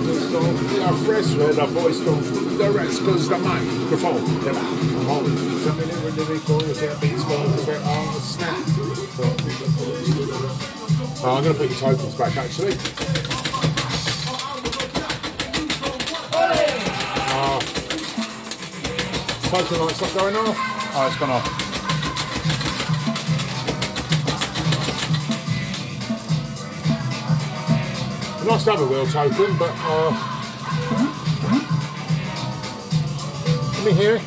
Yeah, fresh with a voice don't the rest cause the microphone. The microphone. Something in the lyrical, you can't going the snap. Oh, I'm gonna put the tokens back actually. Oh. Token light's not going off. Oh, it's gone off. Nice to have a wheel token, but uh, let me hear it.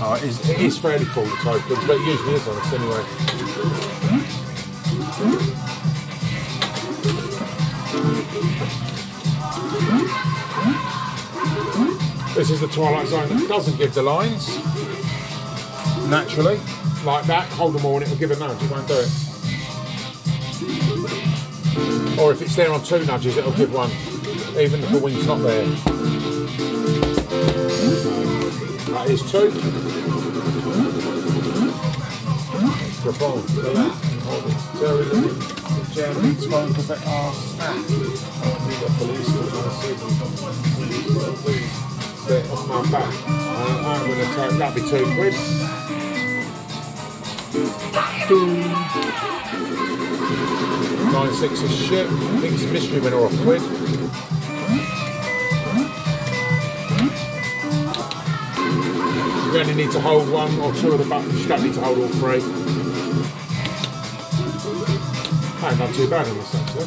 Oh, it is, it is fairly full of tokens, but it usually is on us anyway. This is the Twilight Zone that doesn't give the lines naturally, like that. Hold them all and it'll give a nudge, it won't do it. Or if it's there on two nudges, it'll give one, even if the wing's not there. That is two. Me. They're off my back. Uh, I'm going to take, that'd be two quid. Boom. Nine six is shit. It's mystery winner off quid. You only need to hold one or two of the buttons. You don't need to hold all three. Hey, not too bad in this actually. Eh?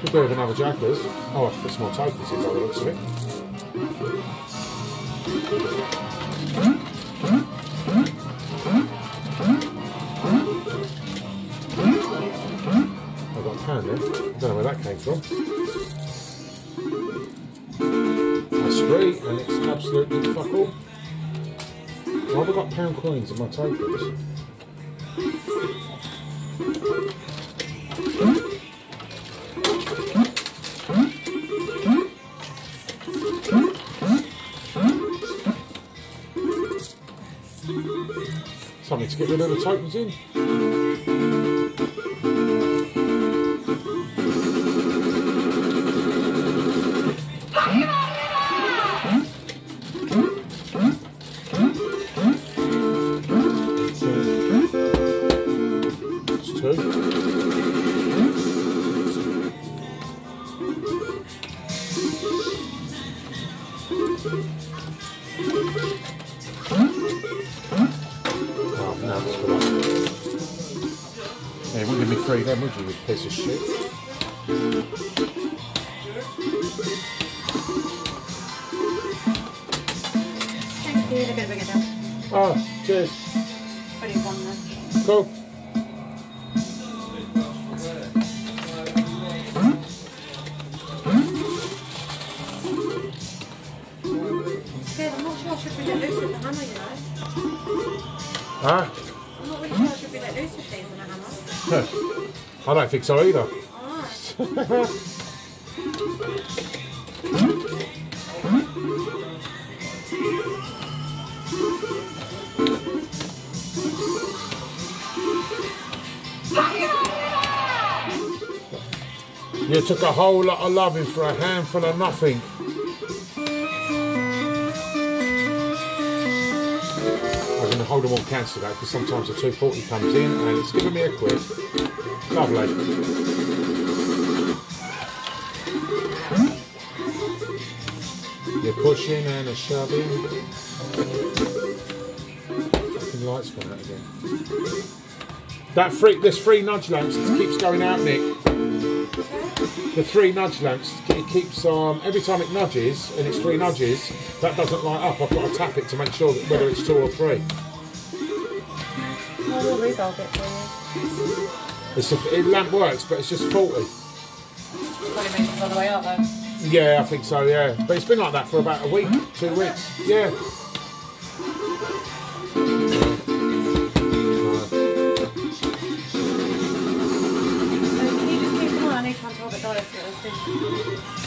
Could do with another jackers. Oh, I've got some more tokens here by the looks of it. From. That's three, and it's absolutely fuck all. Why have I got pound coins in my tokens? Something to get rid of the tokens in. Think so either. You took a whole lot of loving for a handful of nothing. Going to hold them all cancelled out because sometimes the 240 comes in and it's giving me a quid. Lovely. You're pushing and a shoving. Fucking lights gone out again. That free, this free nudge lamp keeps going out, Nick. The three nudge lamps, it keeps um, every time it nudges, and it's three nudges, that doesn't light up. I've got to tap it to make sure that whether it's two or three. I will it for you. It's a, it lamp works, but it's just faulty. Probably makes it all the way out though. Yeah, I think so. Yeah, but it's been like that for about a week, two weeks. Yeah.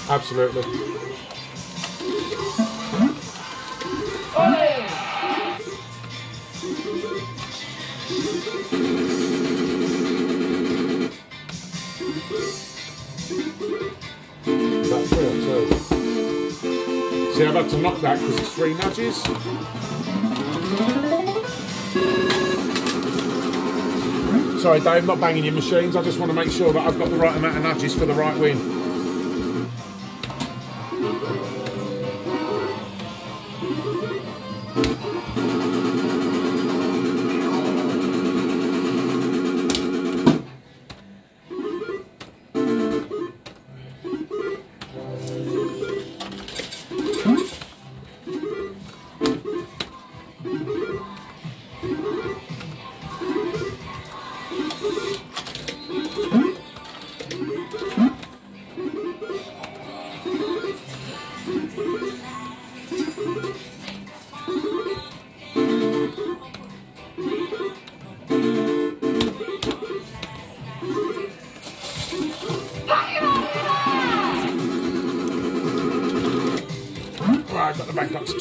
Absolutely. Is that three or two? See, I've had to knock that because it's three nudges. Sorry, Dave, not banging your machines. I just want to make sure that I've got the right amount of nudges for the right win.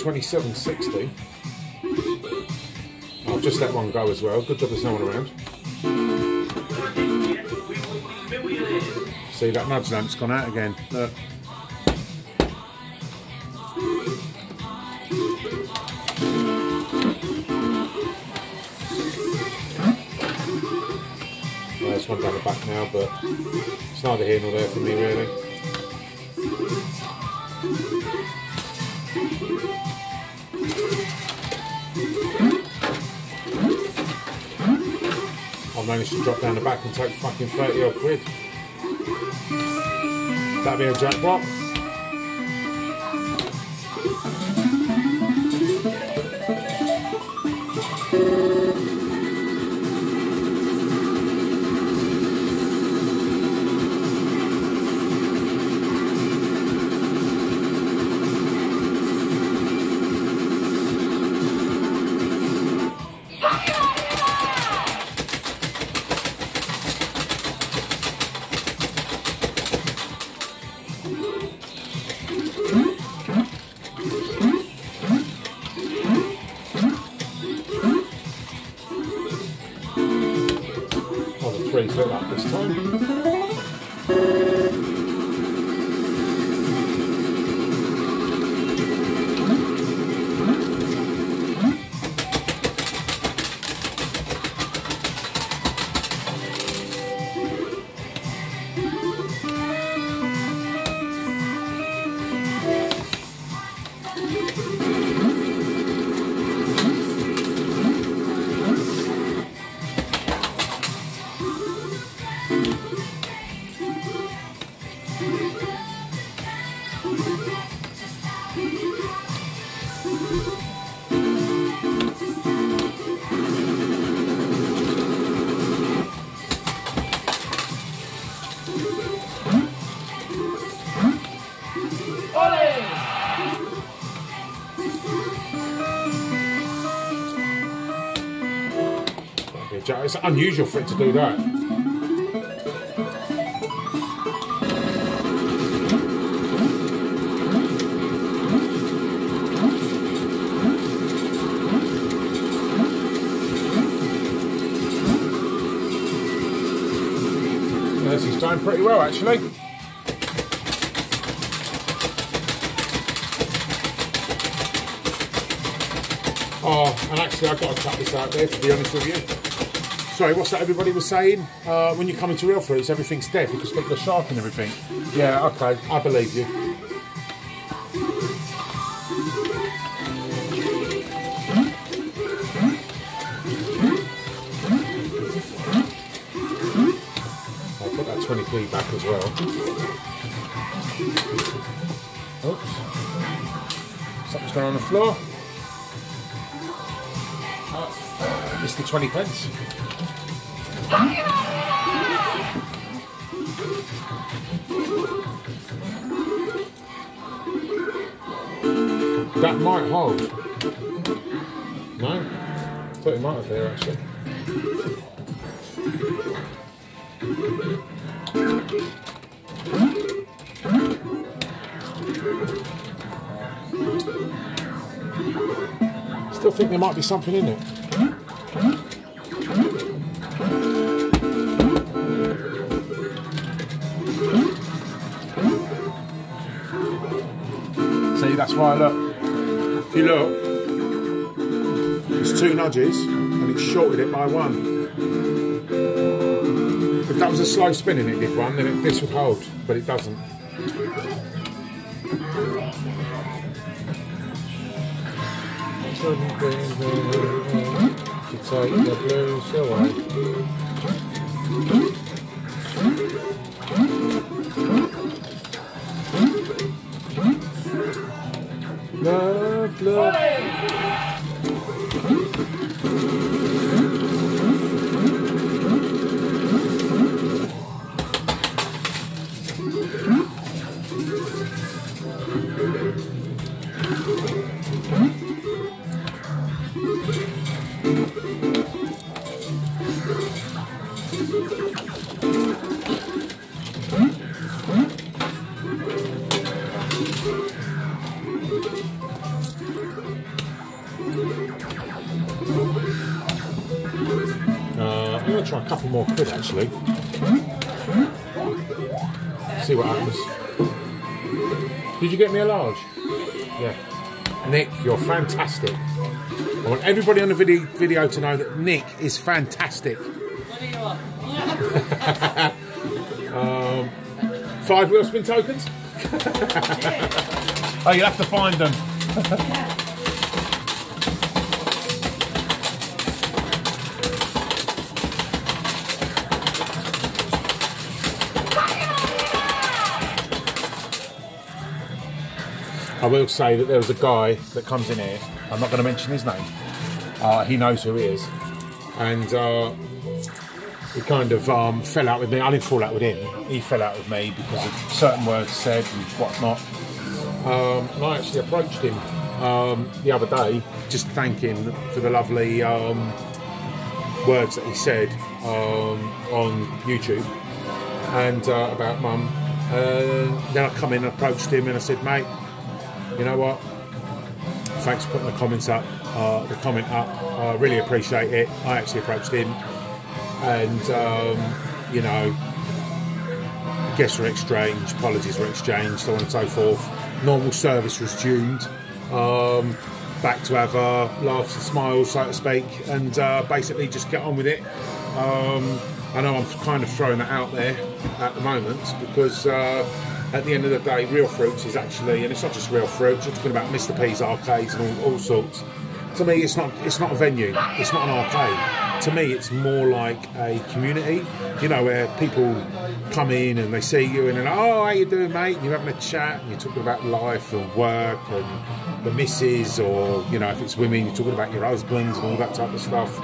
27.60. I've just let one go as well. Good job there's no one around. See, that nudge lamp's gone out again. Look. There's one down the back now, but it's neither here nor there for me, really. Managed to drop down the back and take fucking 30 odd quid. That'd be a jackpot. Unusual for it to do that. Yes, he's going pretty well actually. Oh, and actually I've got to cut this out there to be honest with you. Sorry, what's that everybody was saying? Uh, when you come into real fruits, everything's dead because at the shark and everything. Yeah, okay, I believe you. I'll put that 20p back as well. Oops. Something's going on the floor. Oh, missed the 20 pence. That might hold. No? thought it might have there actually. Still think there might be something in it. See, that's why I look. You look, it's two nudges and it's shorted it by one. If that was a slow spin and it did one, then it, this would hold, but it doesn't. Uh, uh, to take the blues away. Did you get me a large? Yeah. Nick, you're fantastic. I want everybody on the video, video to know that Nick is fantastic. What do you want? Five wheel spin tokens? oh, you'll have to find them. I will say that there was a guy that comes in here. I'm not going to mention his name. Uh, he knows who he is, and uh, he kind of um, fell out with me. I didn't fall out with him. He fell out with me because of certain words said and whatnot. Um, and I actually approached him um, the other day, just to thank him for the lovely um, words that he said um, on YouTube and uh, about mum. And then I come in and approached him and I said, mate, you know what? Thanks for putting the comments up, uh, the comment up. I really appreciate it. I actually approached him, and um, you know, guests were exchanged, apologies were exchanged, so on and so forth. Normal service resumed. Um, back to have uh, laughs and smiles, so to speak, and uh, basically just get on with it. Um, I know I'm kind of throwing that out there at the moment because uh, at the end of the day, Real Fruits is actually, and it's not just Real Fruits. You're talking about Mr. P's arcades and all, all sorts. To me, it's not it's not a venue. It's not an arcade. To me, it's more like a community. You know, where people come in and they see you and they're like, "Oh, how you doing, mate?" And you're having a chat and you're talking about life and work and the misses, or you know, if it's women, you're talking about your husbands and all that type of stuff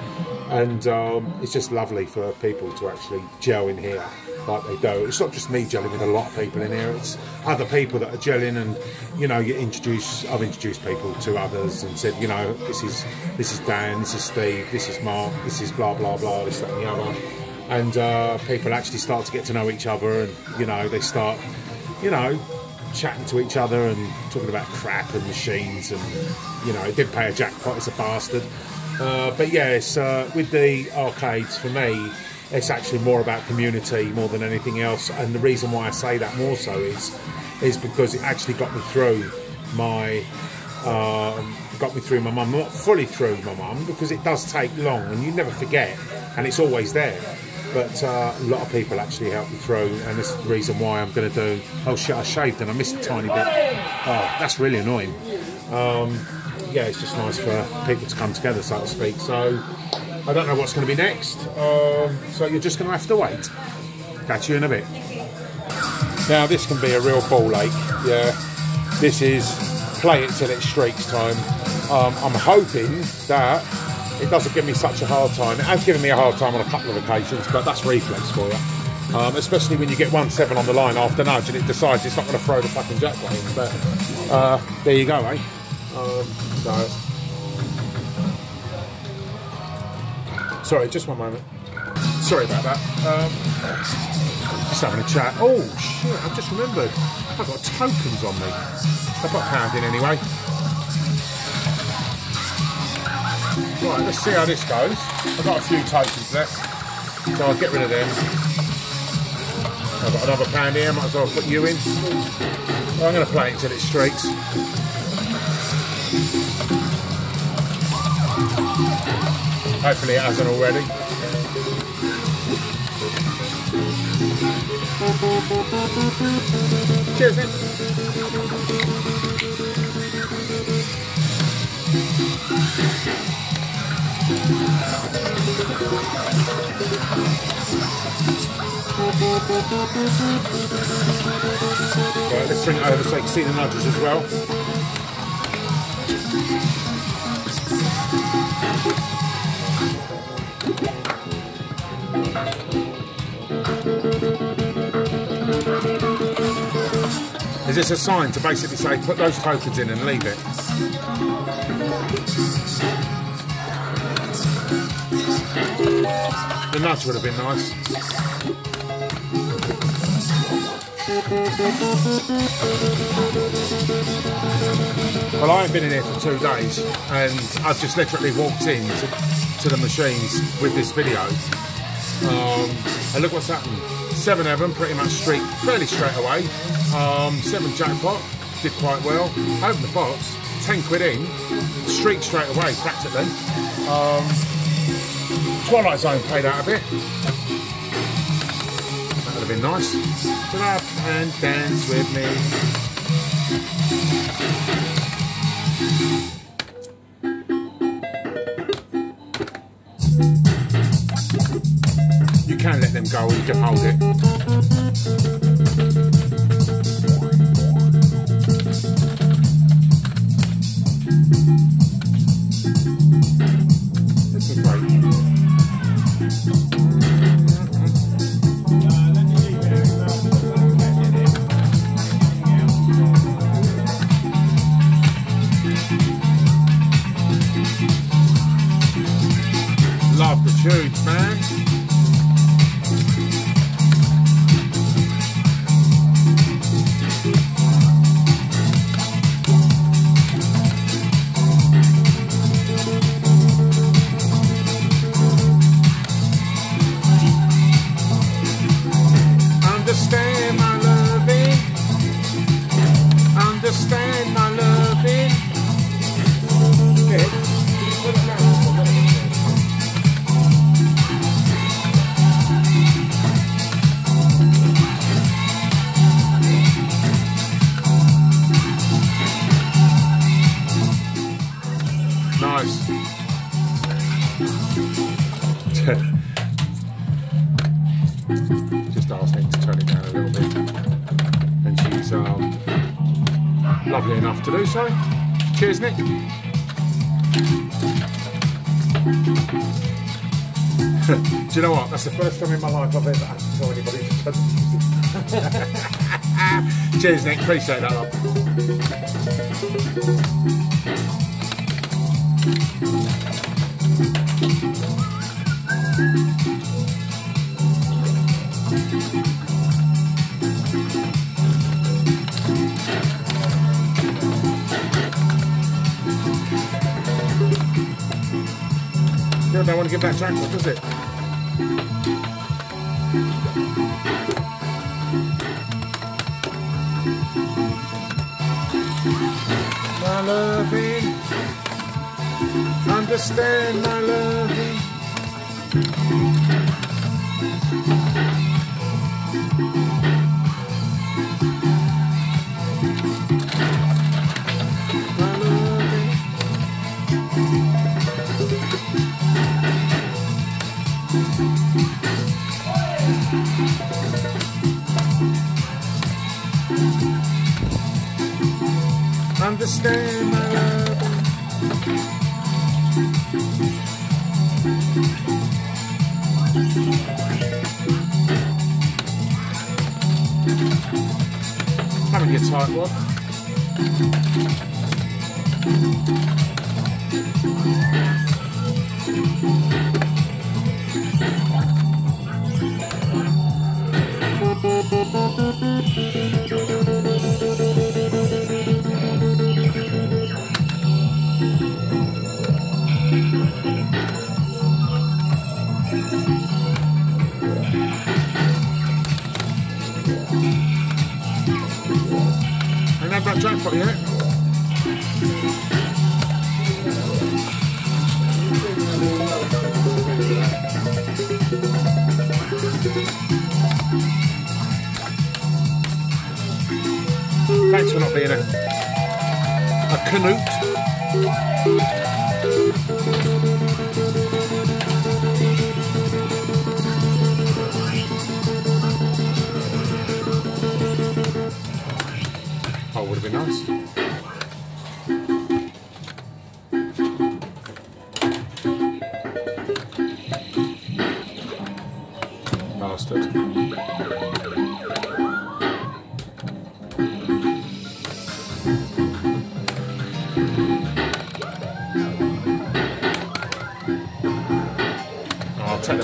and um, it's just lovely for people to actually gel in here. like they do. It's not just me gelling with a lot of people in here. It's other people that are gelling, and you know, you introduce. I've introduced people to others and said, you know, this is this is Dan, this is Steve, this is Mark, this is blah blah blah, this that and the other, and uh, people actually start to get to know each other, and you know, they start, you know. Chatting to each other and talking about crap and machines, and you know, it did pay a jackpot. It's a bastard, uh, but yes, uh, with the arcades for me, it's actually more about community more than anything else. And the reason why I say that more so is is because it actually got me through my um, got me through my mum. Not fully through my mum because it does take long, and you never forget, and it's always there. But uh, a lot of people actually helped me through, and this is the reason why I'm going to do. Oh shit! I shaved and I missed a tiny bit. Oh, that's really annoying. Um, yeah, it's just nice for people to come together, so to speak. So I don't know what's going to be next. Um, so you're just going to have to wait. Catch you in a bit. Now this can be a real ball ache. Yeah, this is play it till it streaks time. Um, I'm hoping that it doesn't give me such a hard time. It has given me a hard time on a couple of occasions, but that's reflex for you. Um, especially when you get one seven on the line after nudge and it decides it's not going to throw the fucking jackpot in. But uh, there you go, eh? Um, so. Sorry, just one moment. Sorry about that. Um, just having a chat. Oh shit! I've just remembered. I've got tokens on me. I've got a pound in anyway. Right, let's see how this goes. I've got a few tokens left, so I'll get rid of them. I've got another pound here, might as well put you in. I'm going to play it until it streaks. Hopefully it hasn't already. Cheers. Right, let's bring it over so you can see the nudges as well. Is this a sign to basically say put those tokens in and leave it? The nuts would have been nice. Well, I haven't been in here for two days, and I've just literally walked in to, to the machines with this video. Um, and look what's happened. Seven of them pretty much streaked fairly straight away. Um, seven jackpot, did quite well. Opened the box, 10 quid in, streaked straight away practically. Um, Twilight Zone paid out a bit. That would have been nice. Get up and dance with me. You can let them go or you can hold it. You know what? That's the first time in my life I've ever had to anybody to Cheers, Nick. Appreciate that. love. Still don't want to give that jackpot, does it? Understand my loving. My loving. Understand my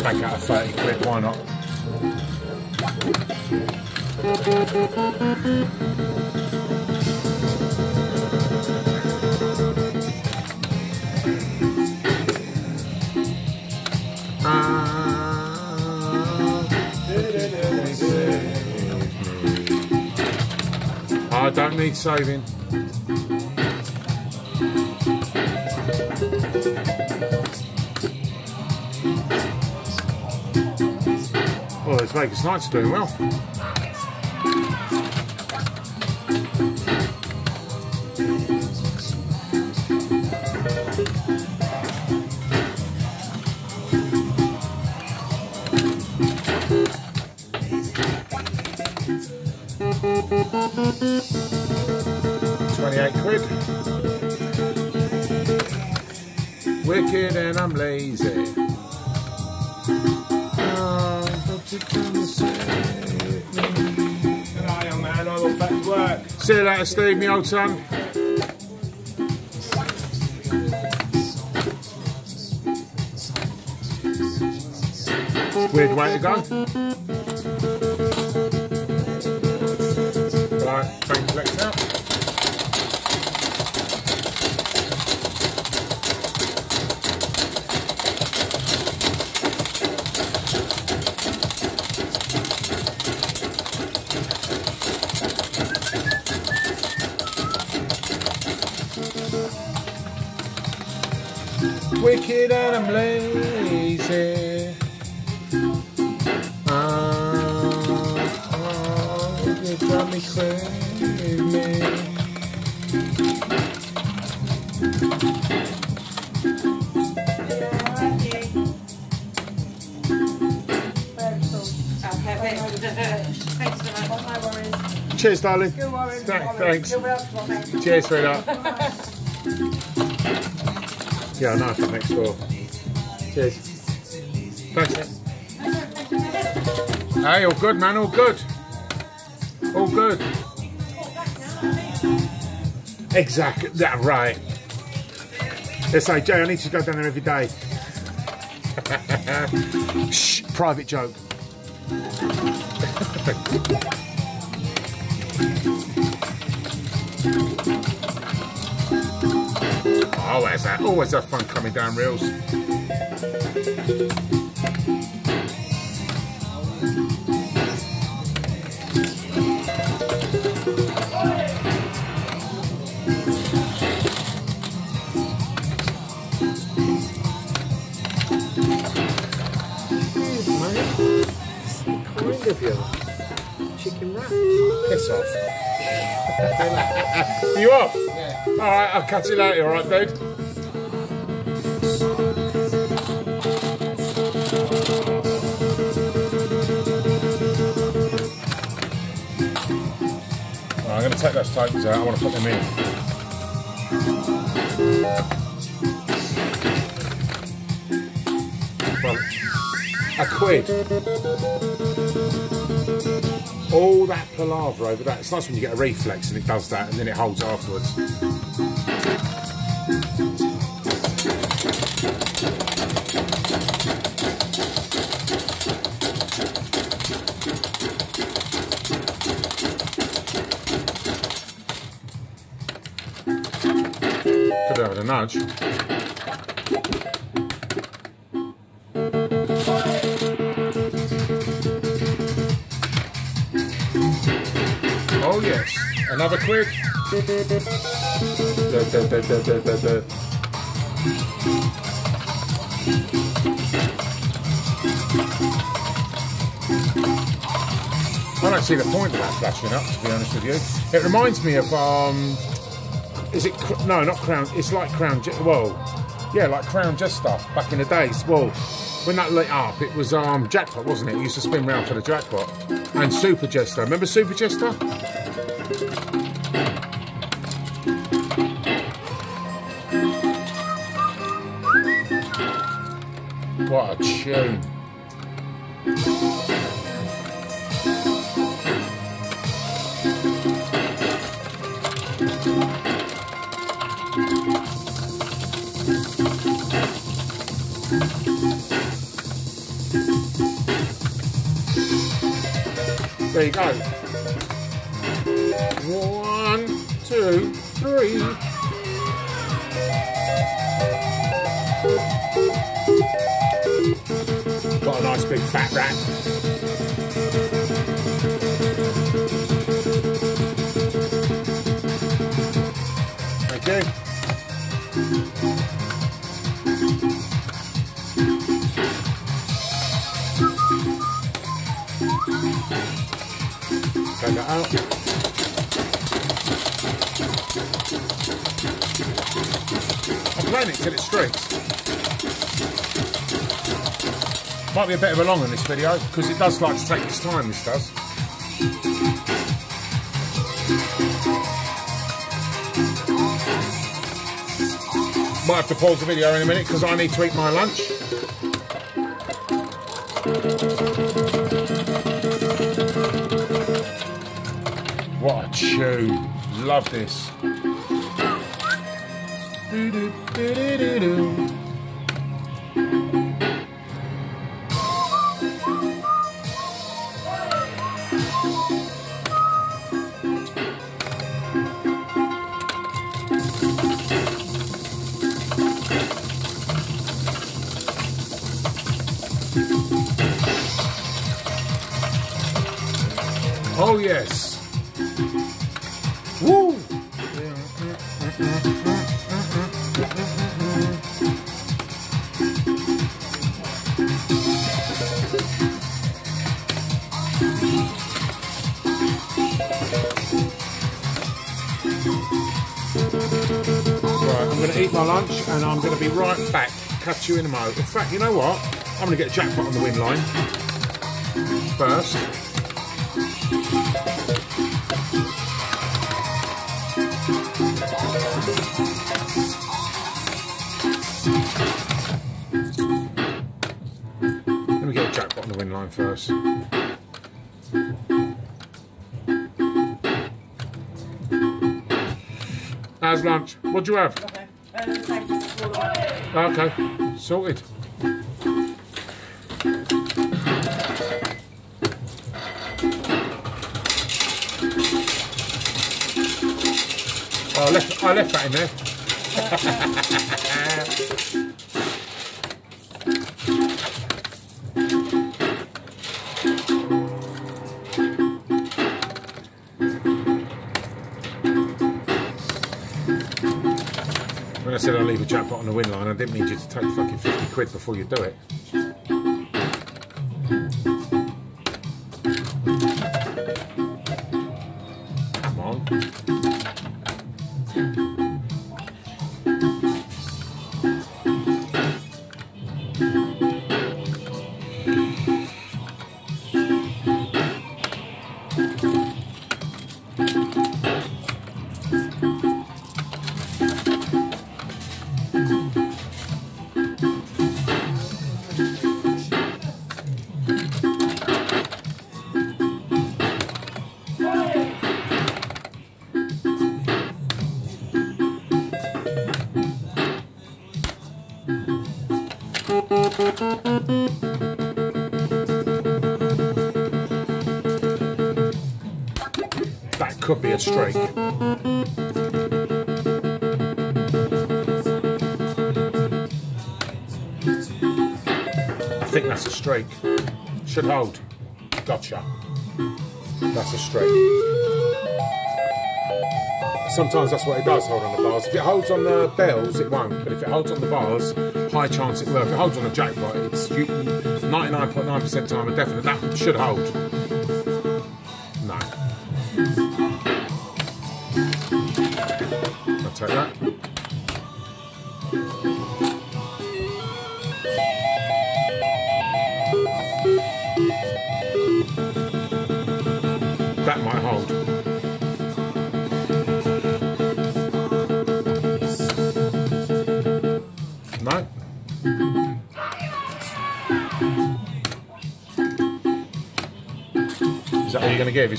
Oh, I'll take out of 30 quid, why not? Ah. I don't need saving. Well, this Vegas Knights doing well. Twenty-eight quid. Wicked and I'm lazy. See you later, Steve, me old son. Weird way to go. Darling. Good worries. Thank- thanks. Mate. Cheers, sweetheart. yeah, I know I'm next door. Cheers. Thanks. Hey, all good, man. All good. All good. Exactly. That right. They say, Jay, I need to go down there every day. Shh. Private joke. always that. Always have fun coming down reels. Kind of you. Chicken wrap. Piss off. you off? Yeah. Alright, I'll catch you later, alright, dude? To take tokens out, I want to put them in. Well, a quid. All that palaver over that. It's nice when you get a reflex and it does that and then it holds afterwards. Nudge. Oh yes, another quid. Da, da, da, da, da, da, da. I don't see the point of that flashing up, to be honest with you. It reminds me of, um, is it, no, not Crown, it's like Crown, well, yeah, like Crown Jester back in the days. Well, when that lit up, it was um, Jackpot, wasn't it? It used to spin round for the Jackpot. And Super Jester, remember Super Jester? What a tune. Take that out. I'm playing it till it streaks. Might be a bit of a long on this video because it does like to take its time. This does. Might have to pause the video in a minute because I need to eat my lunch. Tune! Love this. Do-do-do-do-do-do. Oh you in a mo. In fact, you know what? I'm going to get jackpot on the win line first. Let me get a jackpot on the win line first. How's lunch? What do you have? Okay. Okay sorted. Oh, I left, I left that in there. When I said I'll leave a jackpot on the win line, quid before you do it. Should hold. Gotcha. That's a straight. Sometimes that's what it does hold on the bars. If it holds on the bells, it won't. But if it holds on the bars, high chance it will. If it holds on the jackpot, it's 99.9% time a definite. That should hold.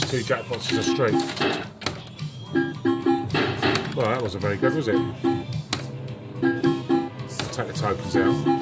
Is two jackpots as a straight? Well, that wasn't very good, was it? Take the tokens out.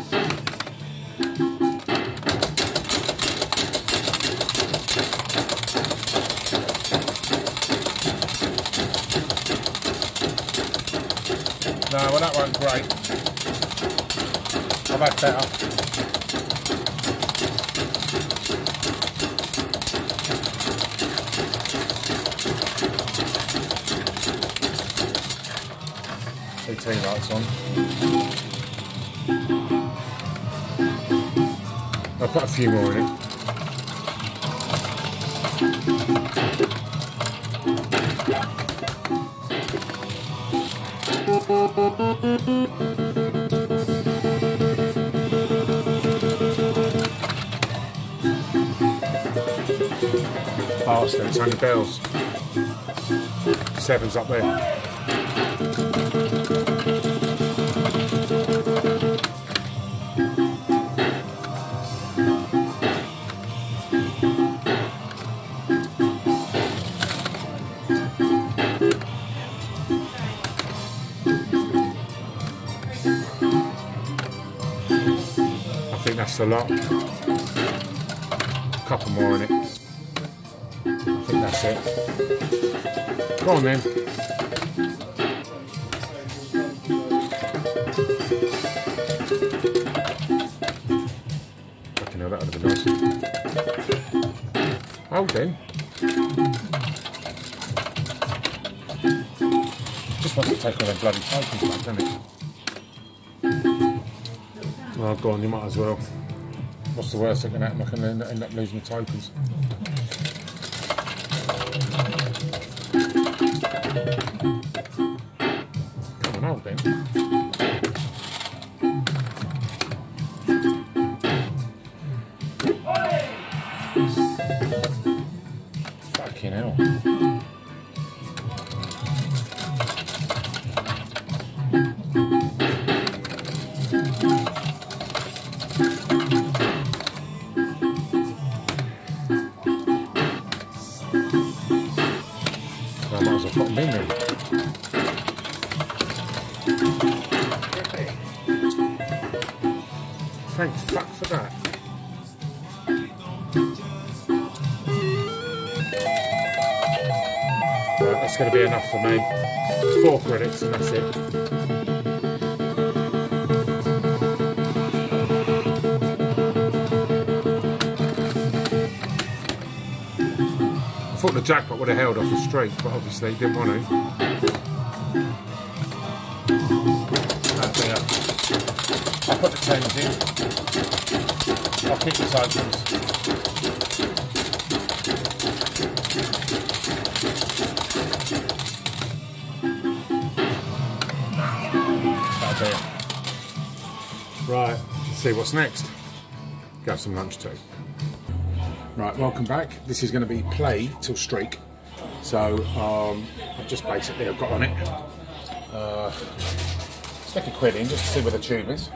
Put a few more in it. Bastard, it's only bells. Seven's up there. I think that's a lot. A couple more in it. I think that's it. Go on then. Fucking hell, that would have been nice. Hold then. Just wants to take all them bloody tokens back, doesn't it? Oh, go on, you might as well. What's the worst that can happen? I can end, up losing the tokens. Come on, would have held off a streak, but obviously didn't want to. I'll put the tens in. I'll keep the tokens. That'll be it. Right, let's see what's next. Go have some lunch too. Right, welcome back. This is going to be play till streak. So um, I've just basically I've got on it. Uh, stick a quid in just to see where the tube is.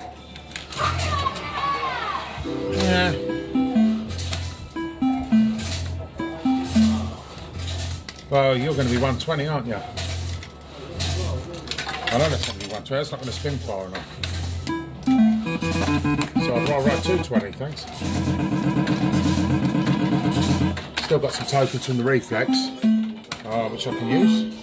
Yeah. Well, you're going to be 120, aren't you? I know that's going to be 120. That's not going to spin far enough. So rather write 220, thanks. Still got some tokens from the reflex, which I can use.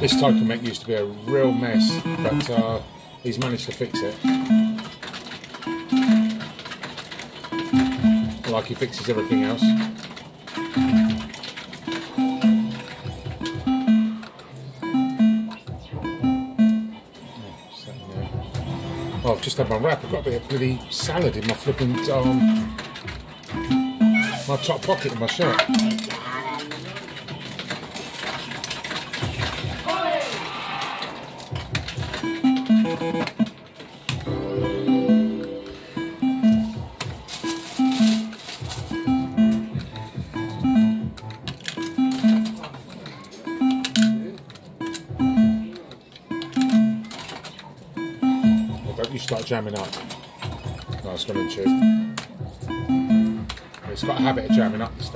This token mech used to be a real mess, but uh, he's managed to fix it. Like he fixes everything else. Just had my wrap. I've got a bit of bloody salad in my flipping um, my top pocket of my shirt.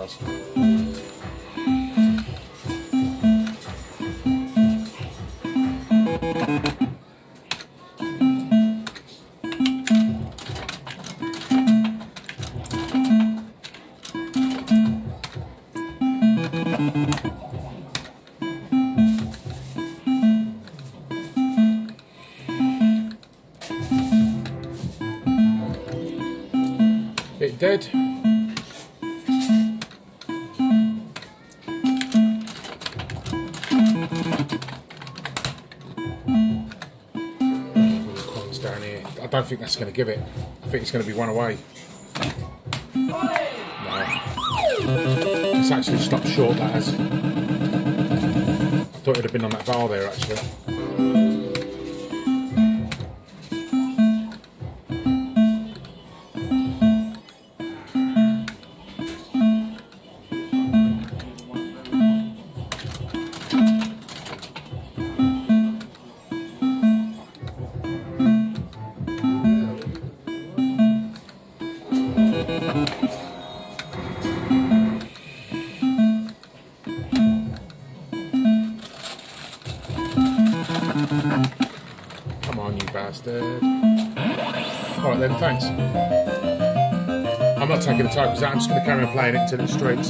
Jamming that's going to give it. I think it's going to be one away. No. It's actually stopped short, that has. I thought it would have been on that bar there, actually. Playing it until it streaks.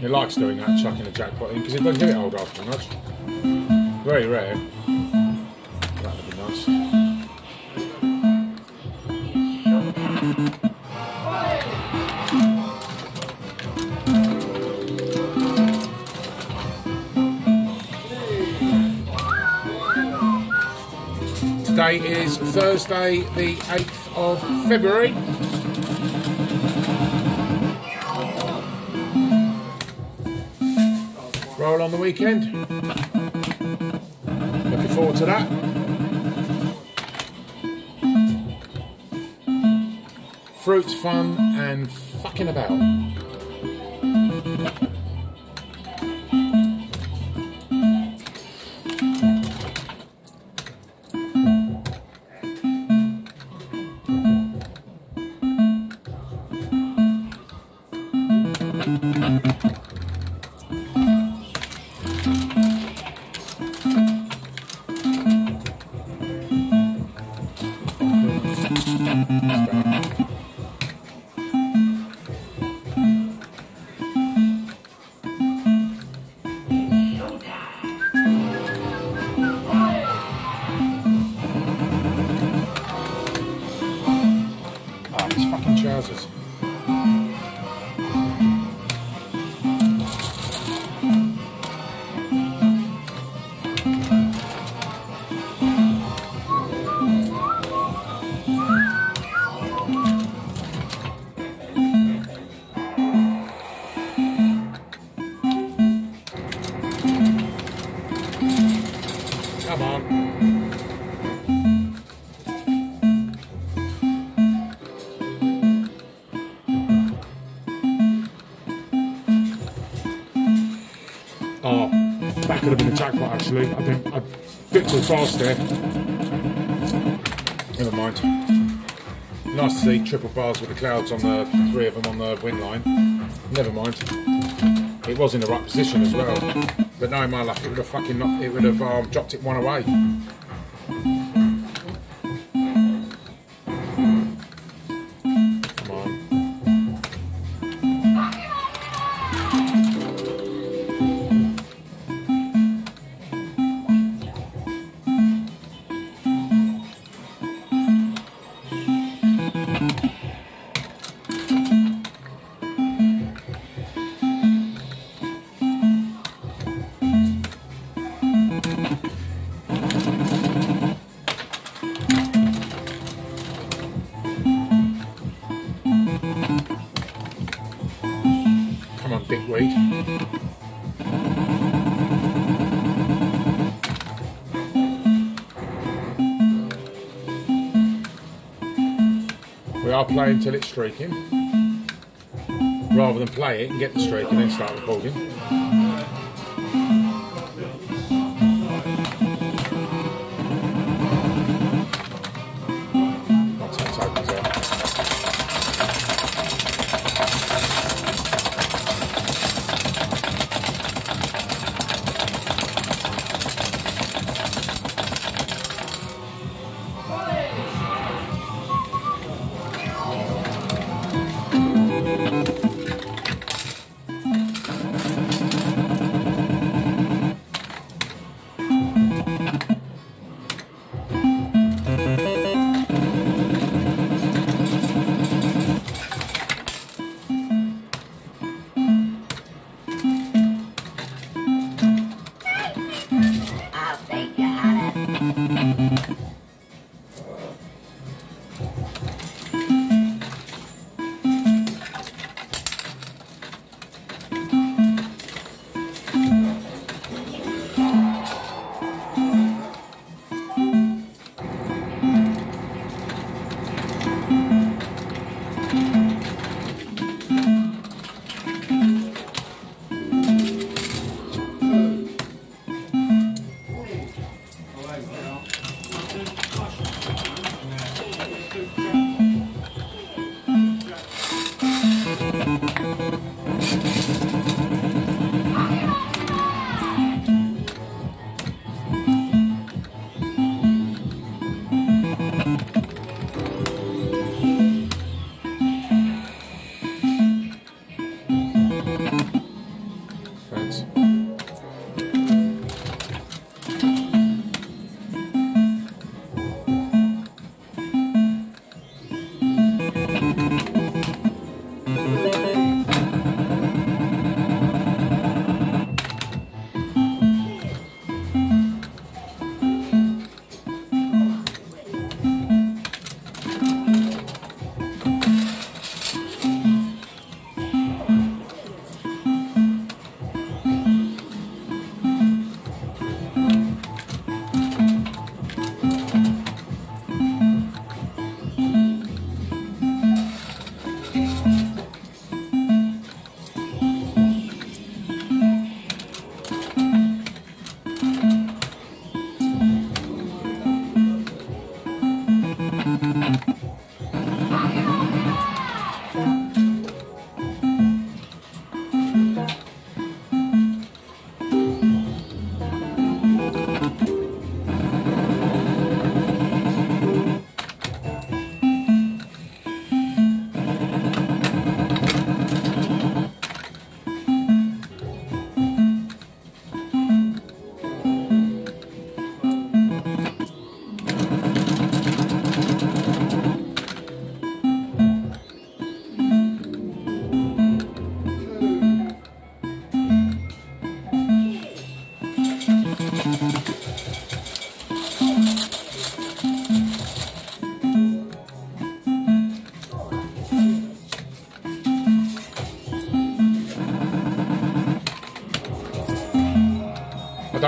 He likes doing that, chucking a jackpot in, because he doesn't get it old after much. Very rare. Thursday, the 8th of February. Roll on the weekend. Looking forward to that. Fruits, fun, and fucking about. There. Never mind. Nice to see triple bars with the clouds on the three of them on the wind line. Never mind. It was in the right position as well. But no, my luck, it would have fucking knocked, it would have um, dropped it one away. It's streaking. Rather than play it and get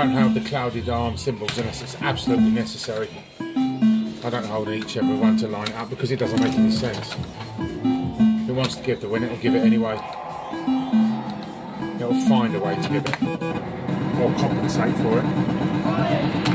don't hold the clouded arm symbols unless it's absolutely necessary. I don't hold each every one to line up because it doesn't make any sense. It wants to give the win, it'll give it anyway. It'll find a way to give it or compensate for it.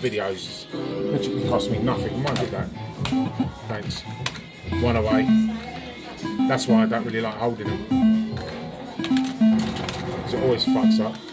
Videos. Literally cost me nothing. Do that. Thanks. One away. That's why I don't really like holding them. it always fucks up.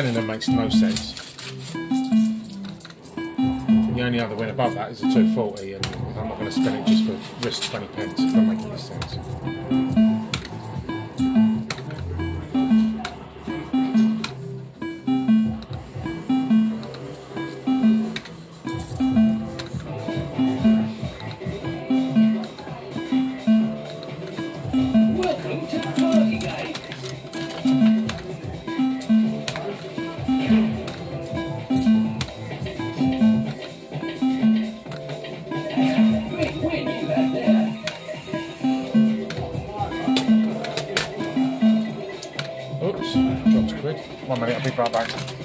Spending them makes no sense. The only other win above that is a 240, and I'm not going to spend it just for risk 20 pence. One minute, I'll be right back.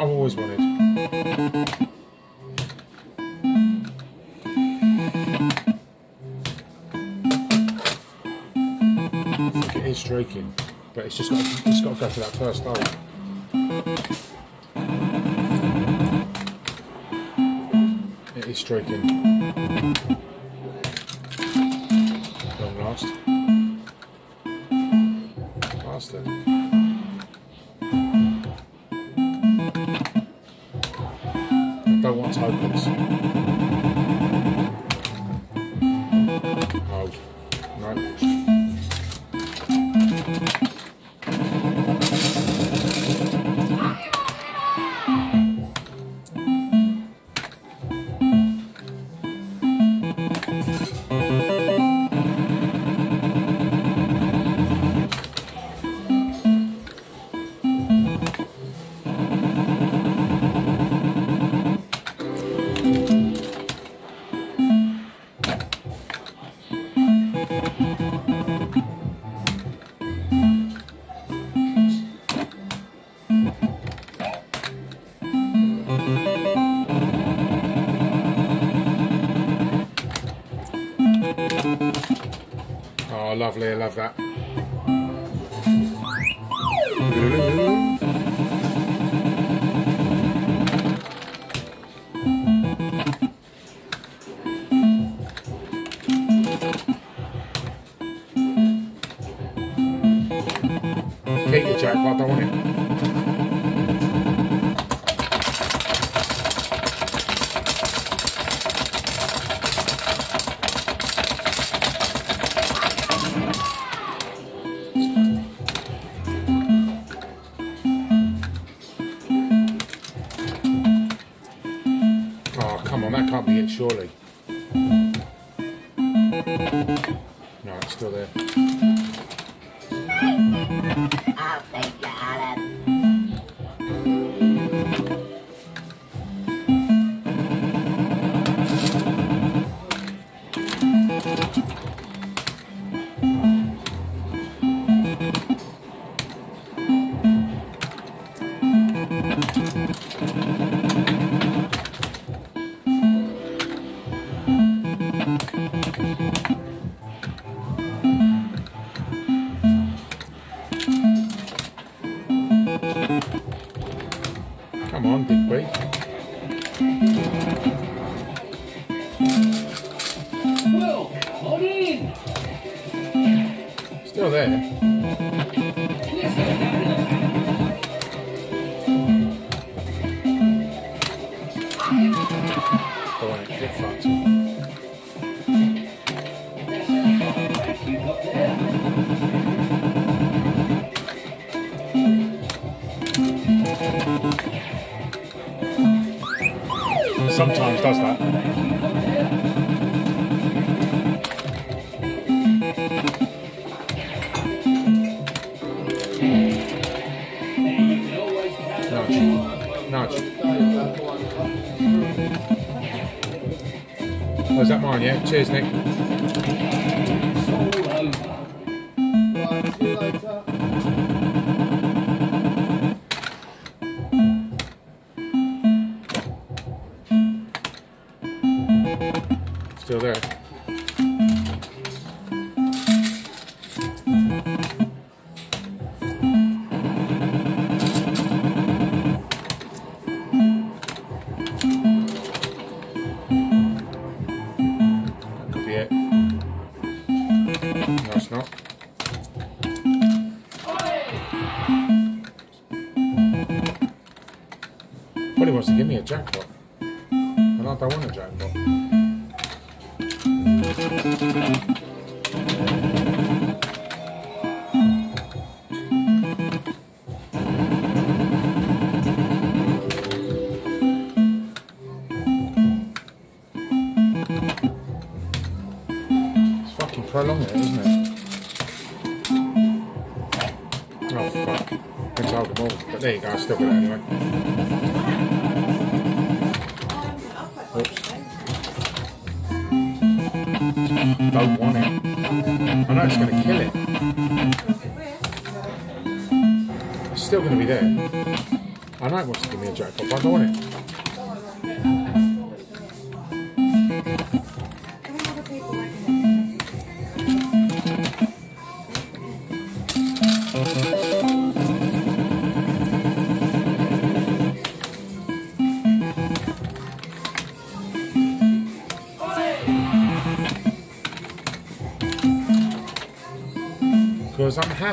I've always wanted. It is stroking, but it's just got to, it's got to go for that first hole. It is stroking. lovely. I love that. Come on, big boy. Will, on in. Still there. sometimes does that. Where's oh, that mine? Yeah. Cheers, Nick.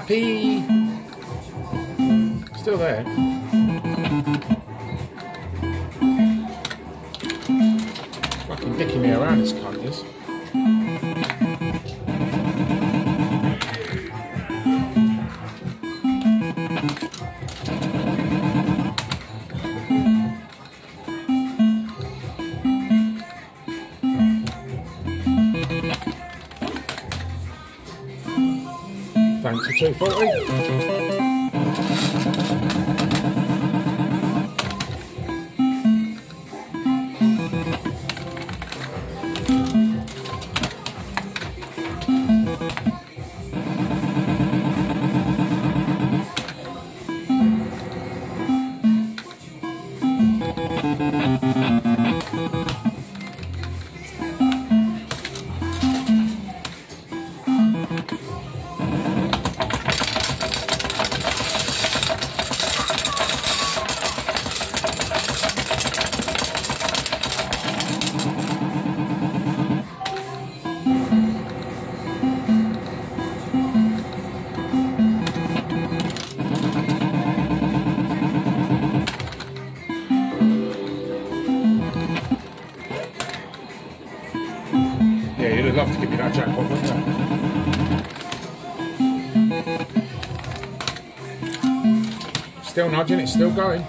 Peace. imagine it's still going.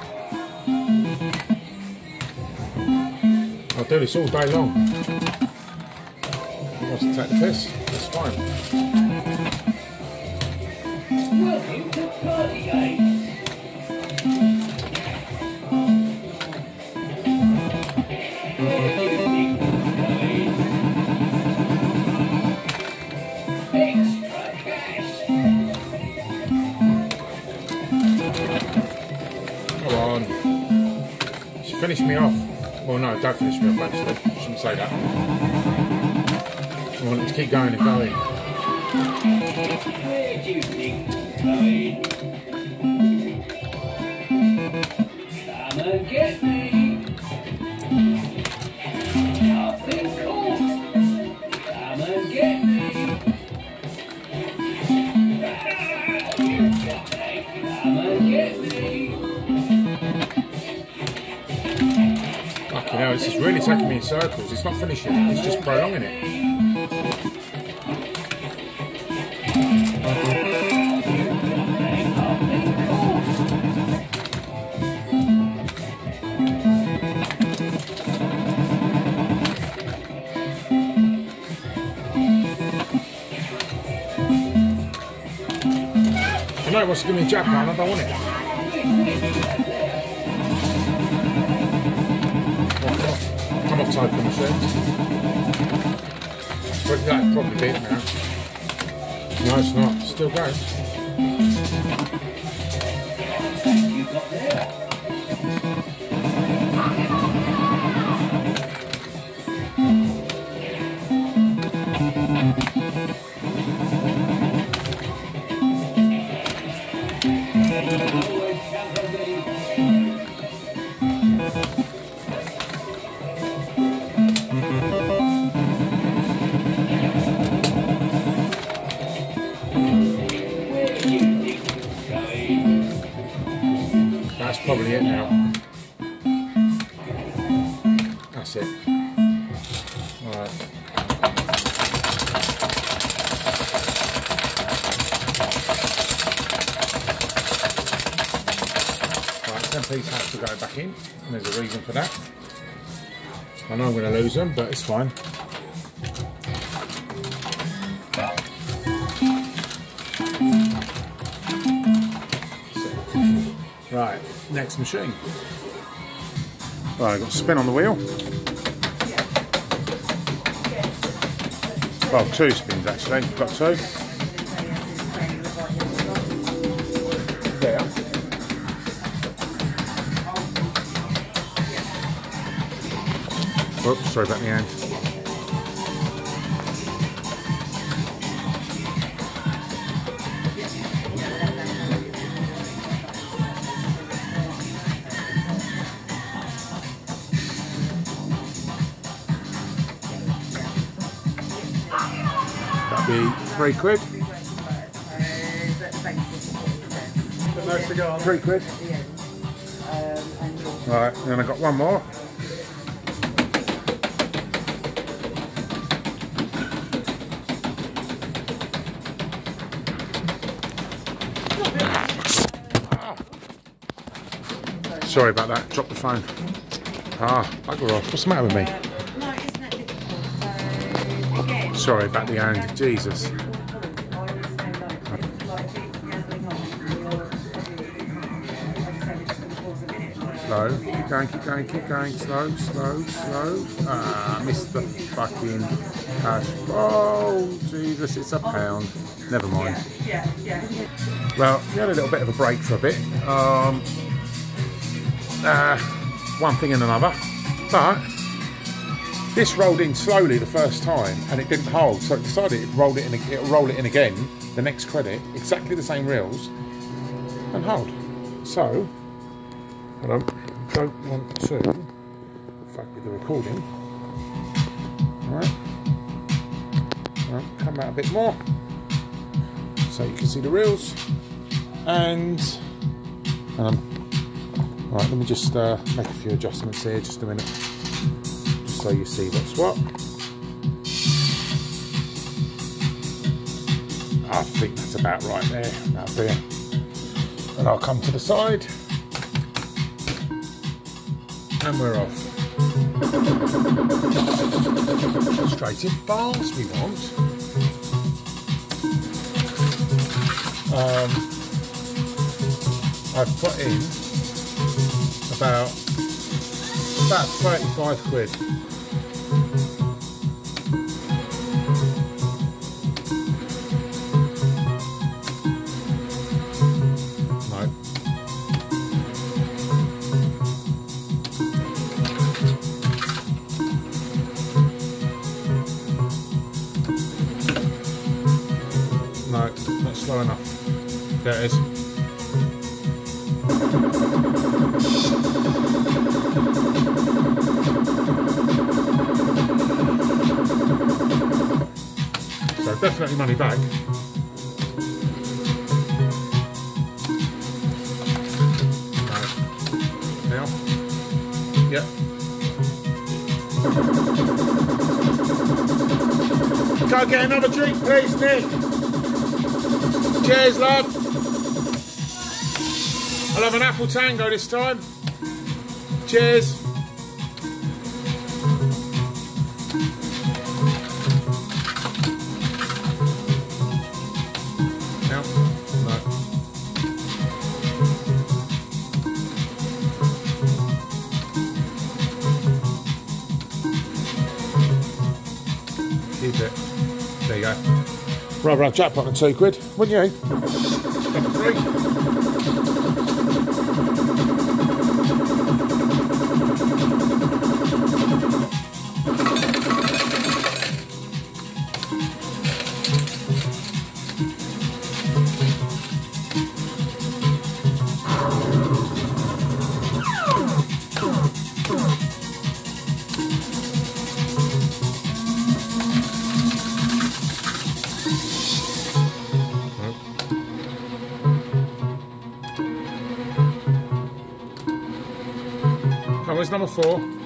I'll do this all day long. circles. It's not finishing it, it's just prolonging it. Know what's wants to give me. I don't want it. Type of machine. But that probably be it now. No, it's not. Still going. Lose but it's fine. Right, next machine. Right, I've got spin on the wheel. Well, two spins actually. Got two. Sorry about the hand. That'd be three quid. Three quid. Right, and then I got one more. Sorry about that, dropped the phone. Ah, bugger off. What's the matter with me? No, isn't that difficult? So, again, Sorry about the hand, Jesus. Slow, keep going, keep going, keep going, slow, slow, slow. Ah, missed the fucking cash. Oh, Jesus, it's a pound. Never mind. Yeah, yeah. Well, we had a little bit of a break for a bit. Um, uh, one thing and another. But this rolled in slowly the first time and it didn't hold, so it decided it rolled it in. It'll roll it in again. The next credit, exactly the same reels, and hold. So, and I don't want to fuck with the recording. Right. Right, come out a bit more so you can see the reels and um, right let me just uh, make a few adjustments here just a minute. Just so you see what's what. I think that's about right there about there and I'll come to the side. And we're off. Straight in bars we want. Um, I've put in about about 35 quid. Cheers, love. I'll have an apple tango this time. Cheers. Rather have jackpot than two quid, wouldn't you? Three. Come on, where's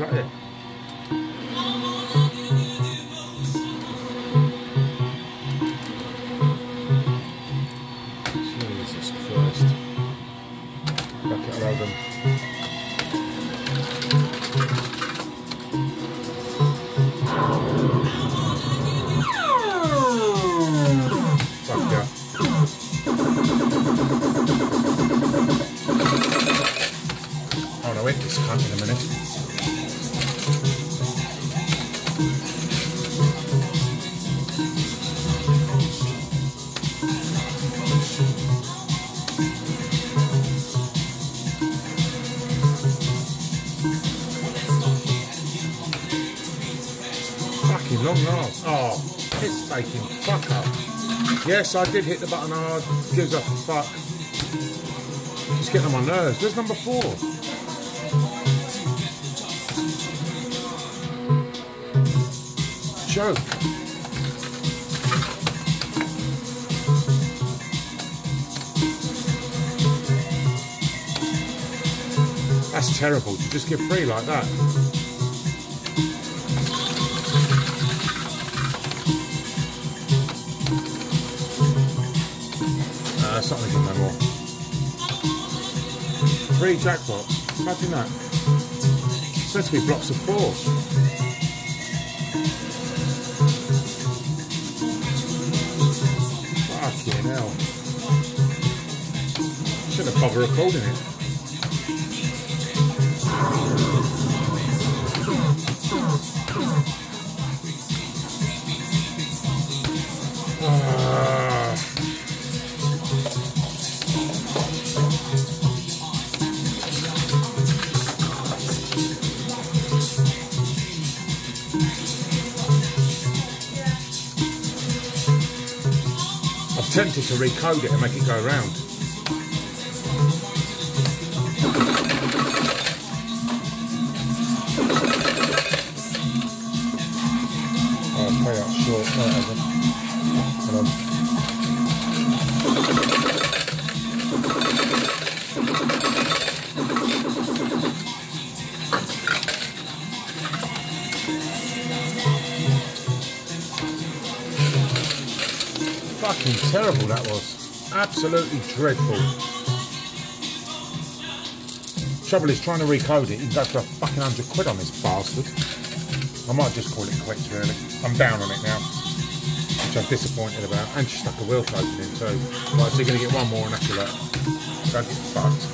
is? Fuck up. Yes, I did hit the button hard. Gives a fuck. Just getting on my nerves. Where's number four? Joke. That's terrible to just give free like that. Three jackpots. Imagine that. It's meant to be blocks of four. Fucking hell. Shouldn't have bothered recording it. Tempted to recode it and make it go round. Absolutely dreadful. Trouble is trying to recode it, you can go for a fucking hundred quid on this bastard. I might just call it quits really. I'm down on it now. Which I'm disappointed about. And she stuck a wheel coating in too. Right, so you're gonna get one more and that's your luck. Don't get fucked.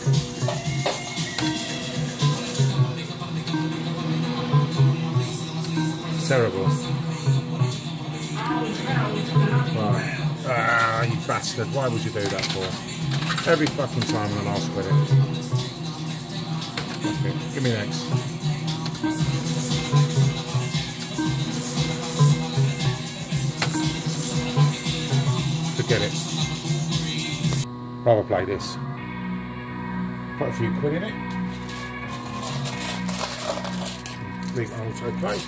Terrible. Right. Ah, you bastard. Why would you do that for? Every fucking time I'm gonna ask with it. Okay, give me next. Forget it. Rather play this. Quite a few quid in it. Leave it auto play.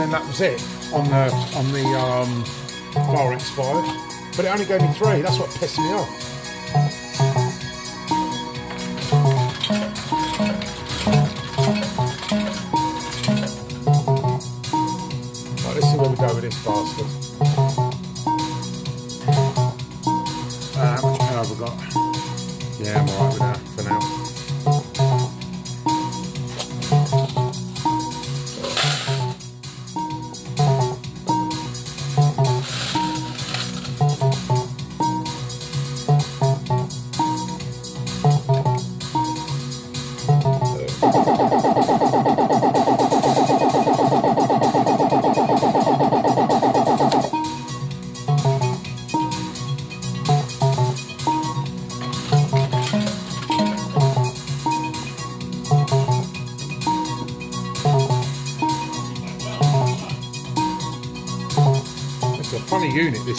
And then that was it on the on the um, Bar X5. But it only gave me three. That's what pissed me off.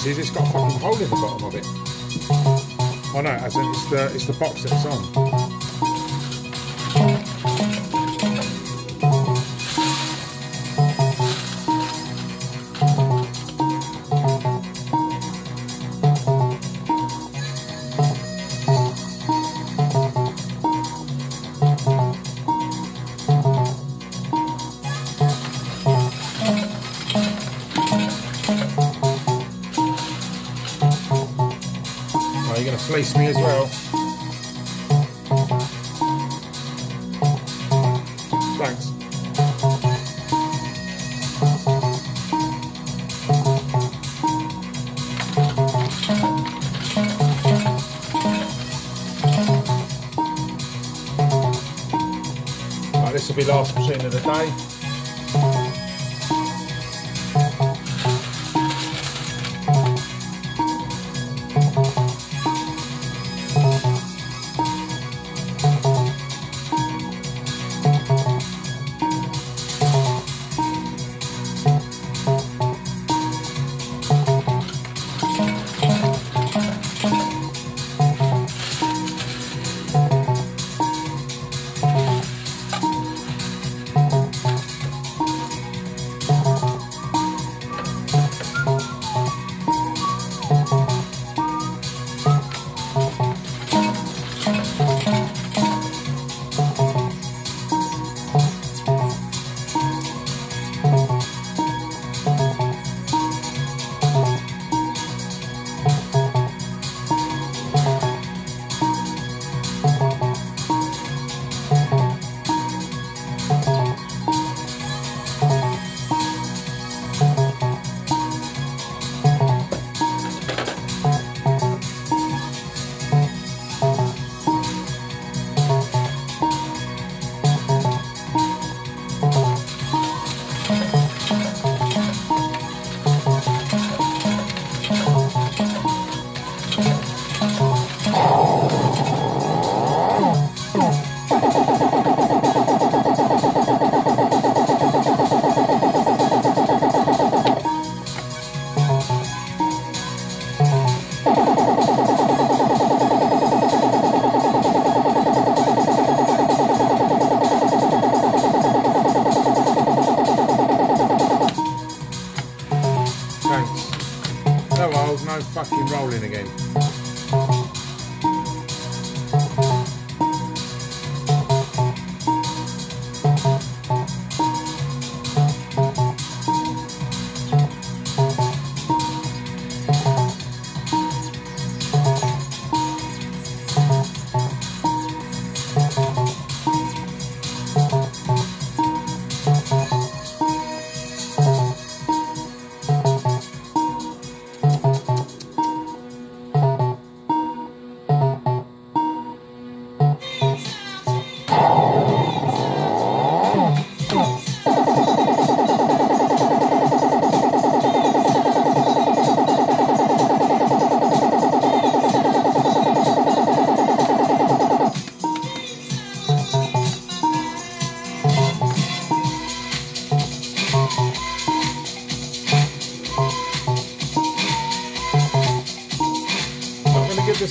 Is, it's got a fucking hole in the bottom of it. Oh no, as in it's the it's the box that it's on.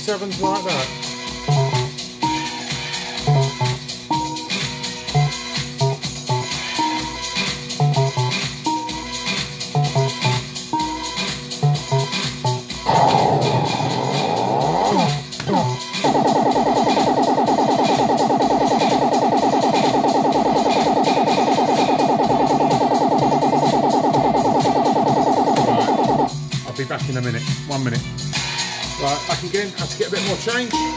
sevens like that. change.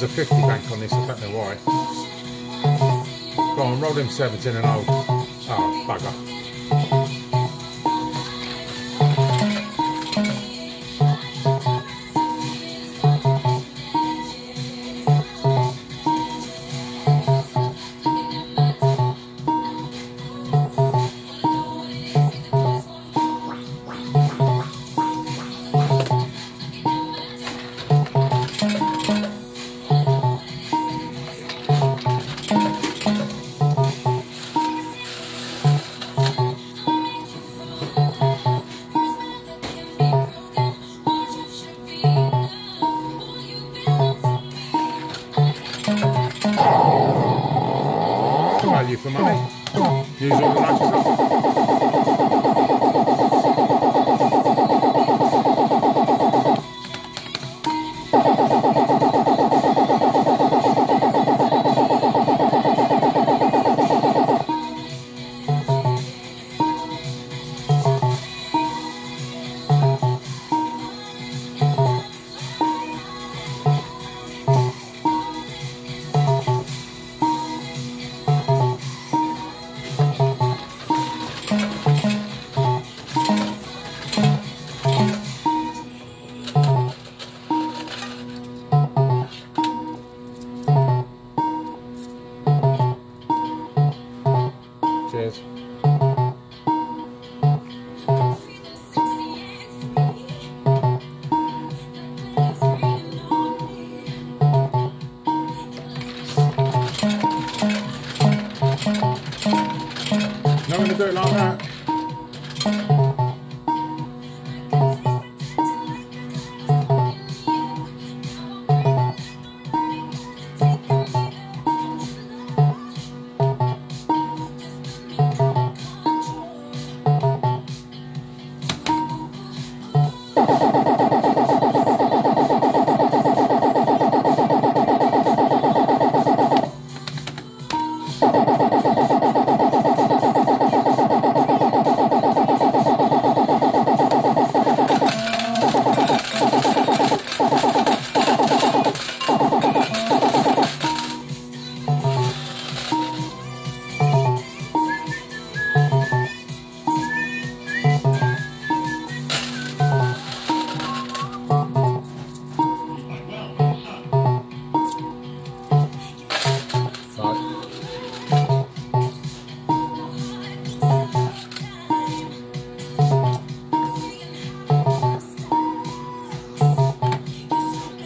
There's a 50 bank on this, I don't know why. Go on, roll them 17 and I'll... Oh, bugger.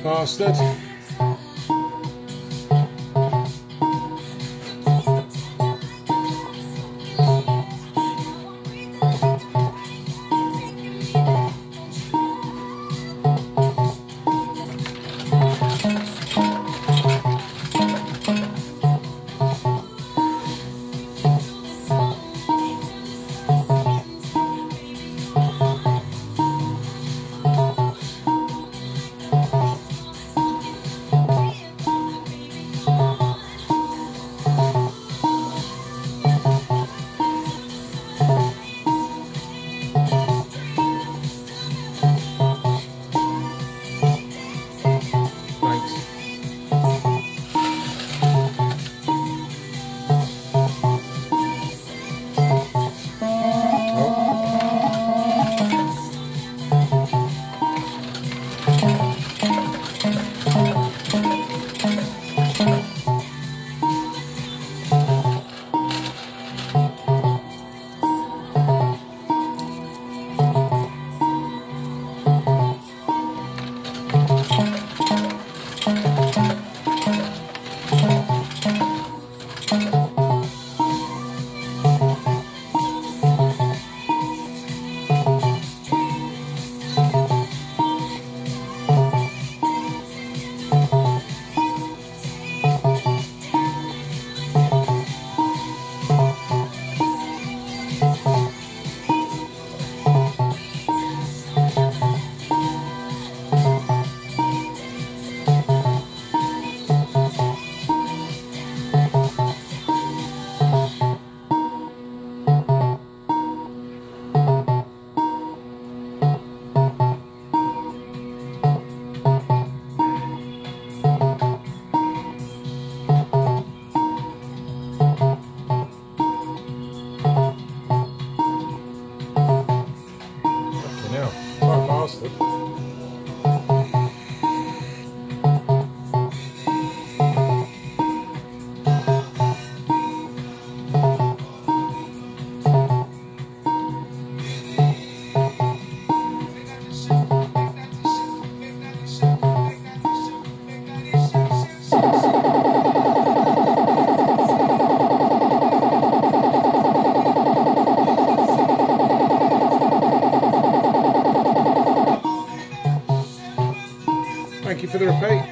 Bastard. Thank you for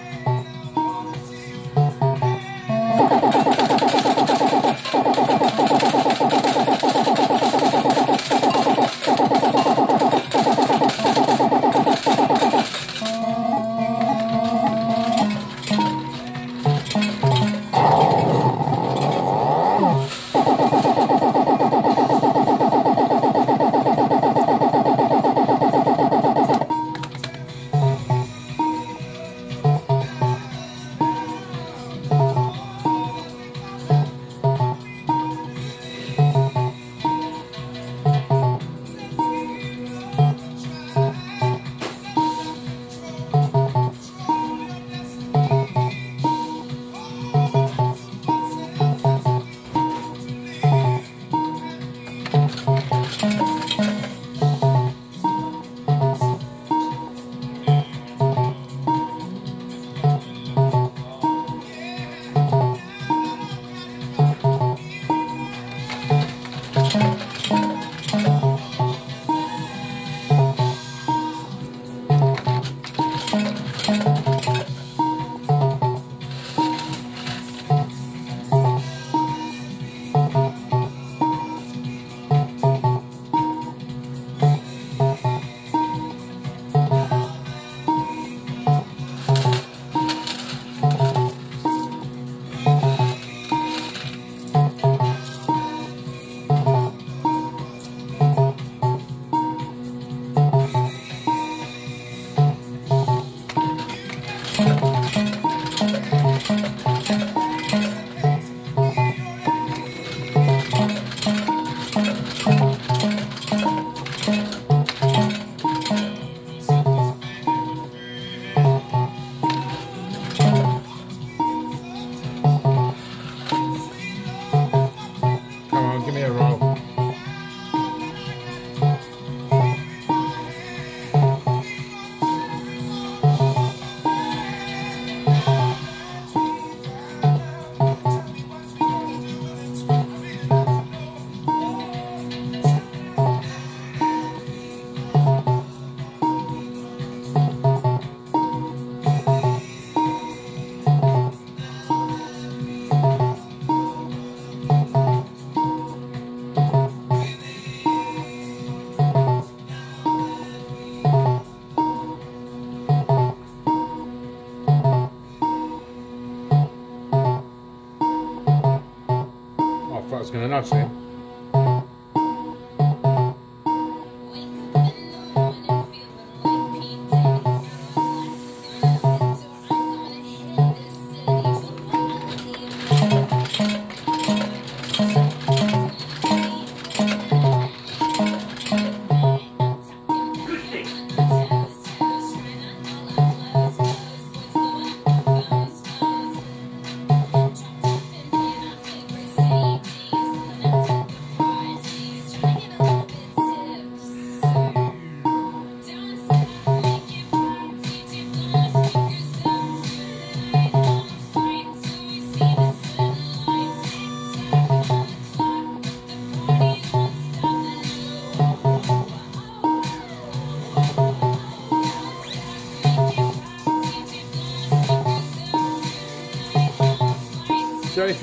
the repeat. gonna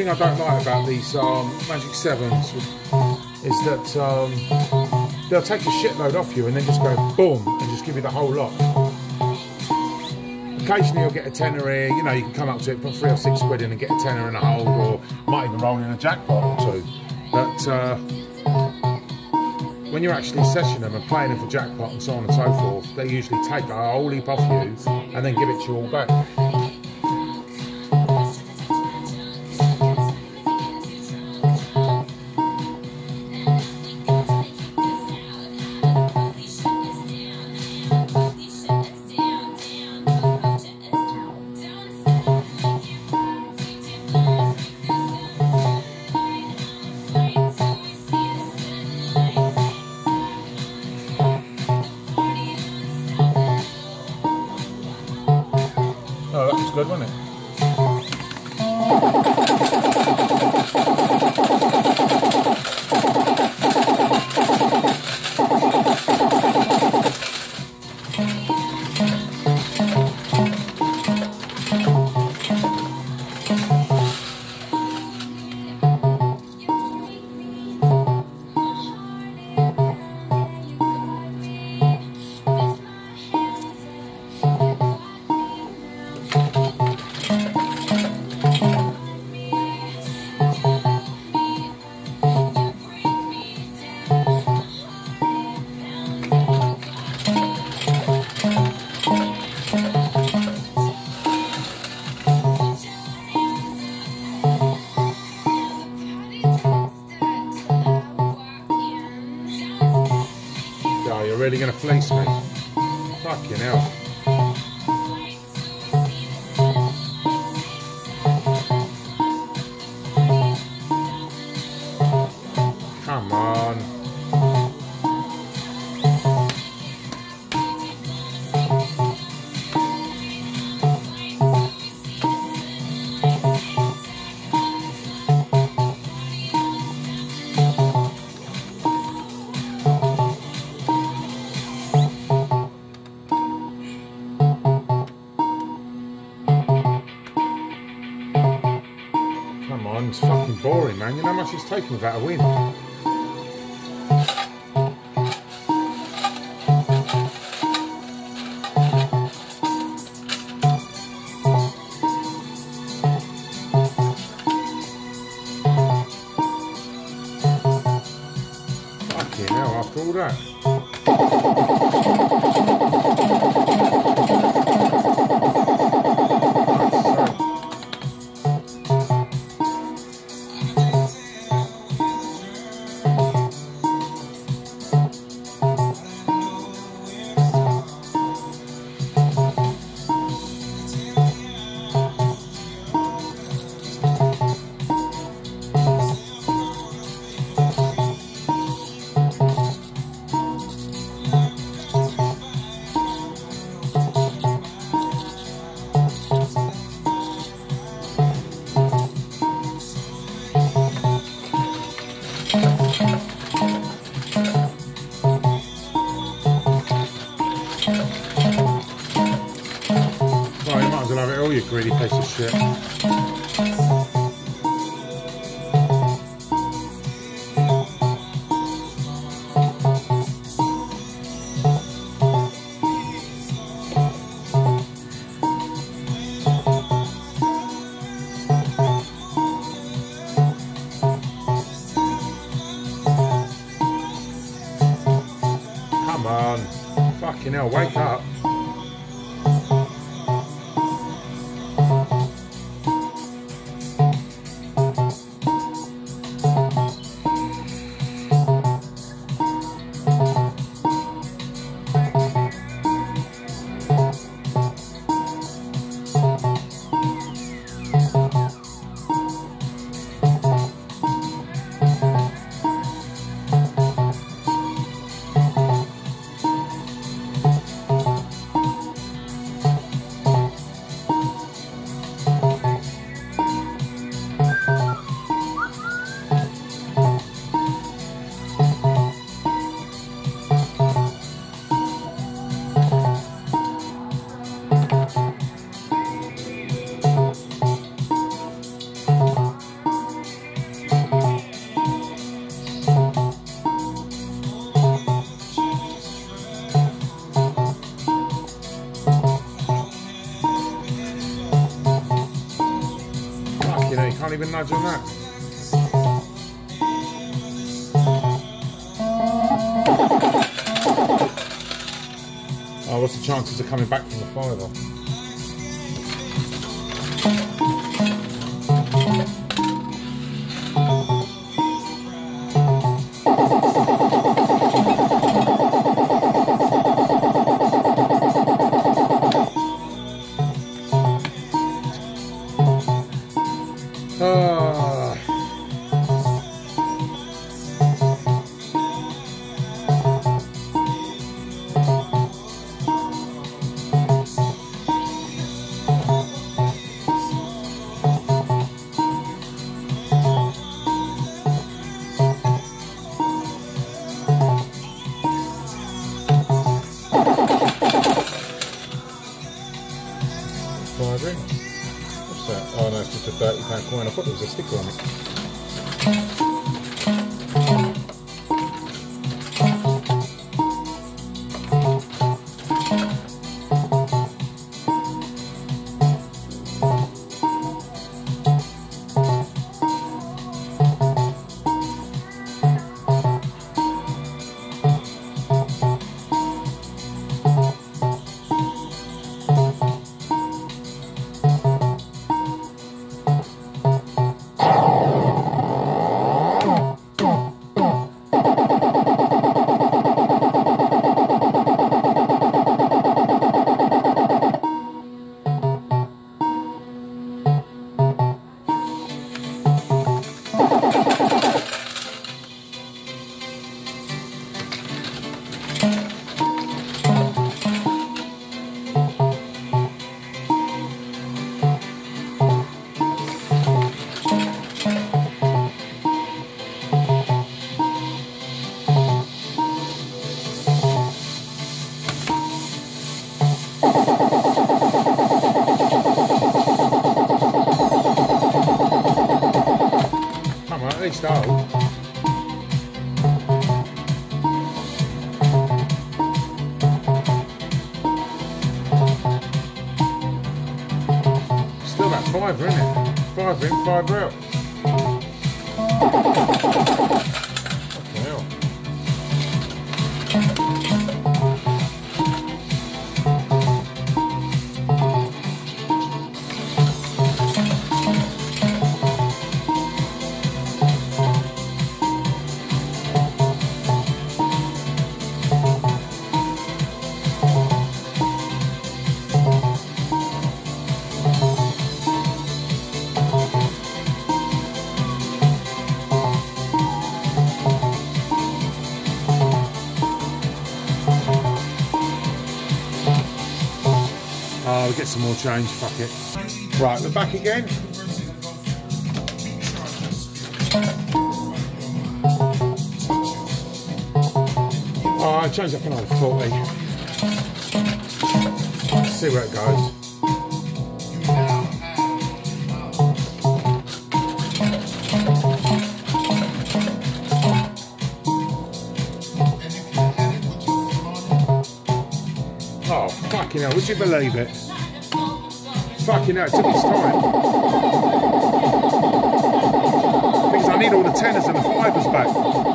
I don't like about these um, Magic Sevens is that um, they'll take a shitload off you and then just go boom and just give you the whole lot. Occasionally you'll get a tenner here, you know, you can come up to it, put three or six quid in and get a tenner and a hold, or might even roll in a jackpot or two. But uh, when you're actually sessioning them and playing them for jackpot and so on and so forth, they usually take a whole heap off you and then give it to you all back. To fleece me? Much it's taken without a win? Come on. Fucking hell, wake of coming back from the fire Least hold. Still that fiver, isn't it? Five in, five out. Get some more change, fuck it. Right, we're back again. Oh, I changed up another 40. See where it goes. Oh, fucking hell, would you believe it? Fucking hell, it took its time. Because I need all the tenners and the fibres back.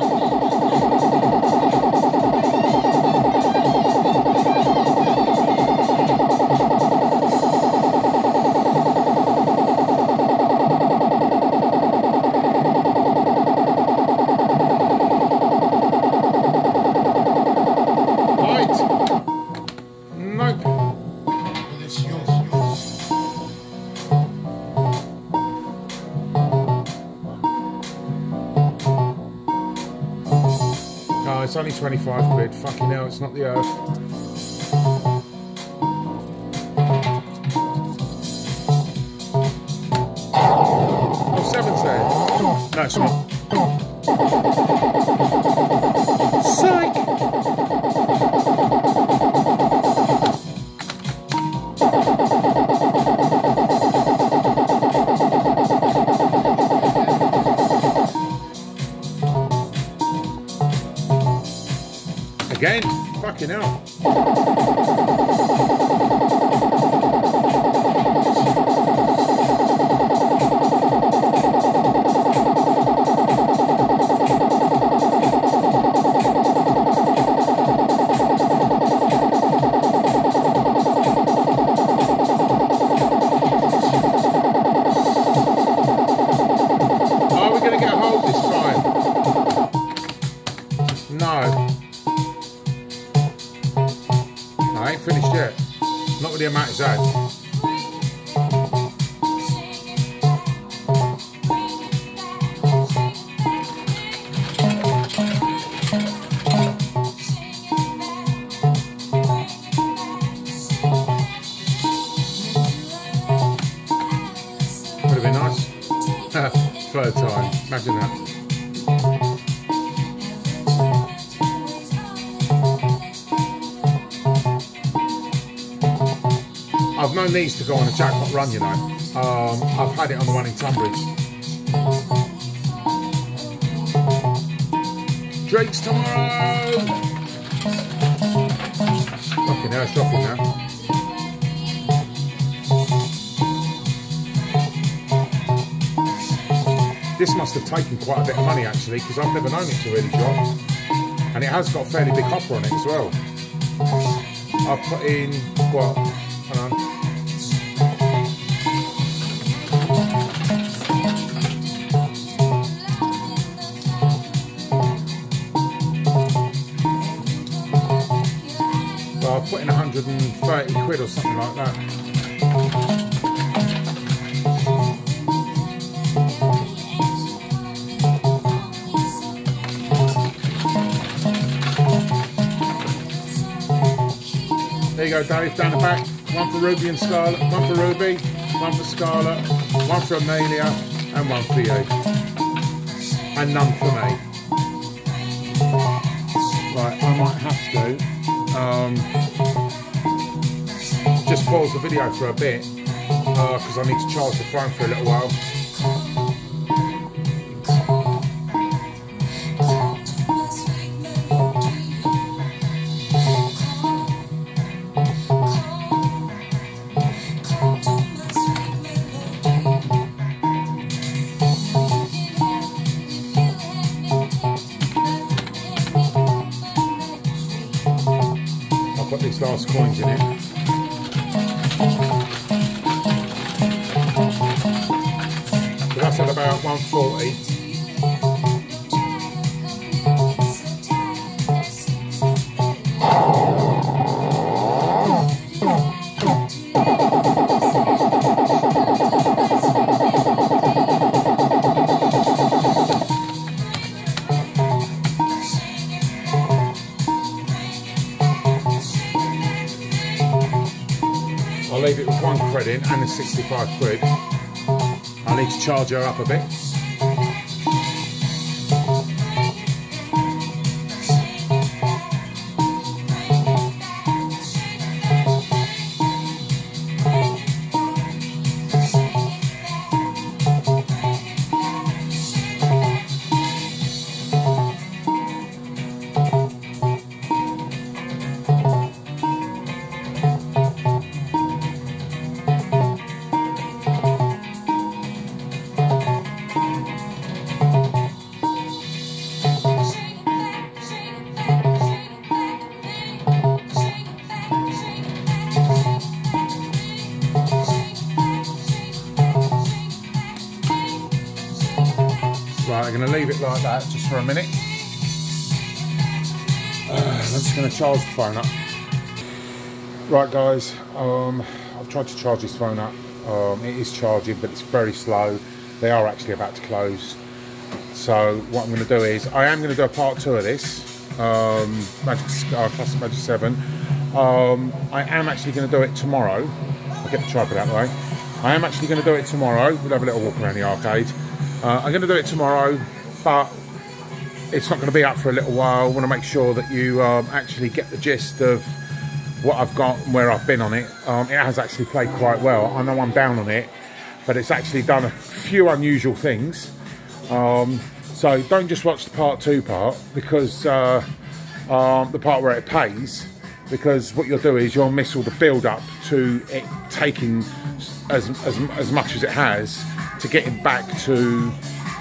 25 quid. Fucking hell, it's not the earth. Fucking These to go on a jackpot run, you know. Um, I've had it on the one in Tunbridge. Drake's tomorrow! Fucking hell, shocking now. This must have taken quite a bit of money actually, because I've never known it to really drop. And it has got a fairly big hopper on it as well. I've put in, what, quid or something like that. There you go, Dave, down the back. One for Ruby and Scarlet, one for Ruby, one for Scarlet, one for Amelia, and one for you. And none for me. Right, I might have to um, pause the video for a bit uh, because I need to charge the phone for a little while. Credit 65 quid. I need to charge her up a bit. For a minute. Uh, I'm just going to charge the phone up. Right, guys, um, I've tried to charge this phone up. Um, it is charging, but it's very slow. They are actually about to close. So what I'm going to do is, I am going to do a part two of this. um, Magic uh, Classic Magic Seven. Um, I am actually going to do it tomorrow. I'll get the tripod out of the way. I am actually going to do it tomorrow. We'll have a little walk around the arcade. Uh, I'm going to do it tomorrow, it's not going to be up for a little while. I want to make sure that you um, actually get the gist of what I've got and where I've been on it. Um, it has actually played quite well. I know I'm down on it, but it's actually done a few unusual things. Um, so don't just watch the part two part because uh, um, the part where it pays, because what you'll do is you'll miss all the build up to it taking as, as, as much as it has to getting back to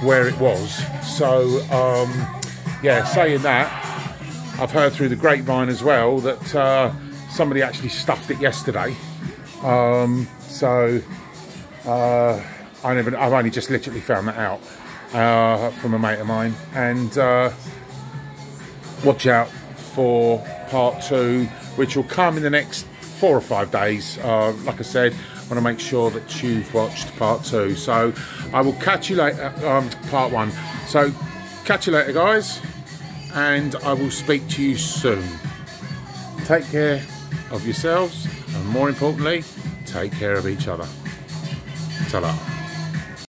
where it was. So um, yeah, saying that, I've heard through the grapevine as well that uh, somebody actually stuffed it yesterday. Um, so uh, I never, I've only just literally found that out uh, from a mate of mine. And uh, watch out for part two, which will come in the next four or five days. Uh, like I said, I want to make sure that you've watched part two. So I will catch you later, um, part one. So catch you later, guys, and I will speak to you soon. Take care of yourselves, and more importantly, take care of each other. Ta-da.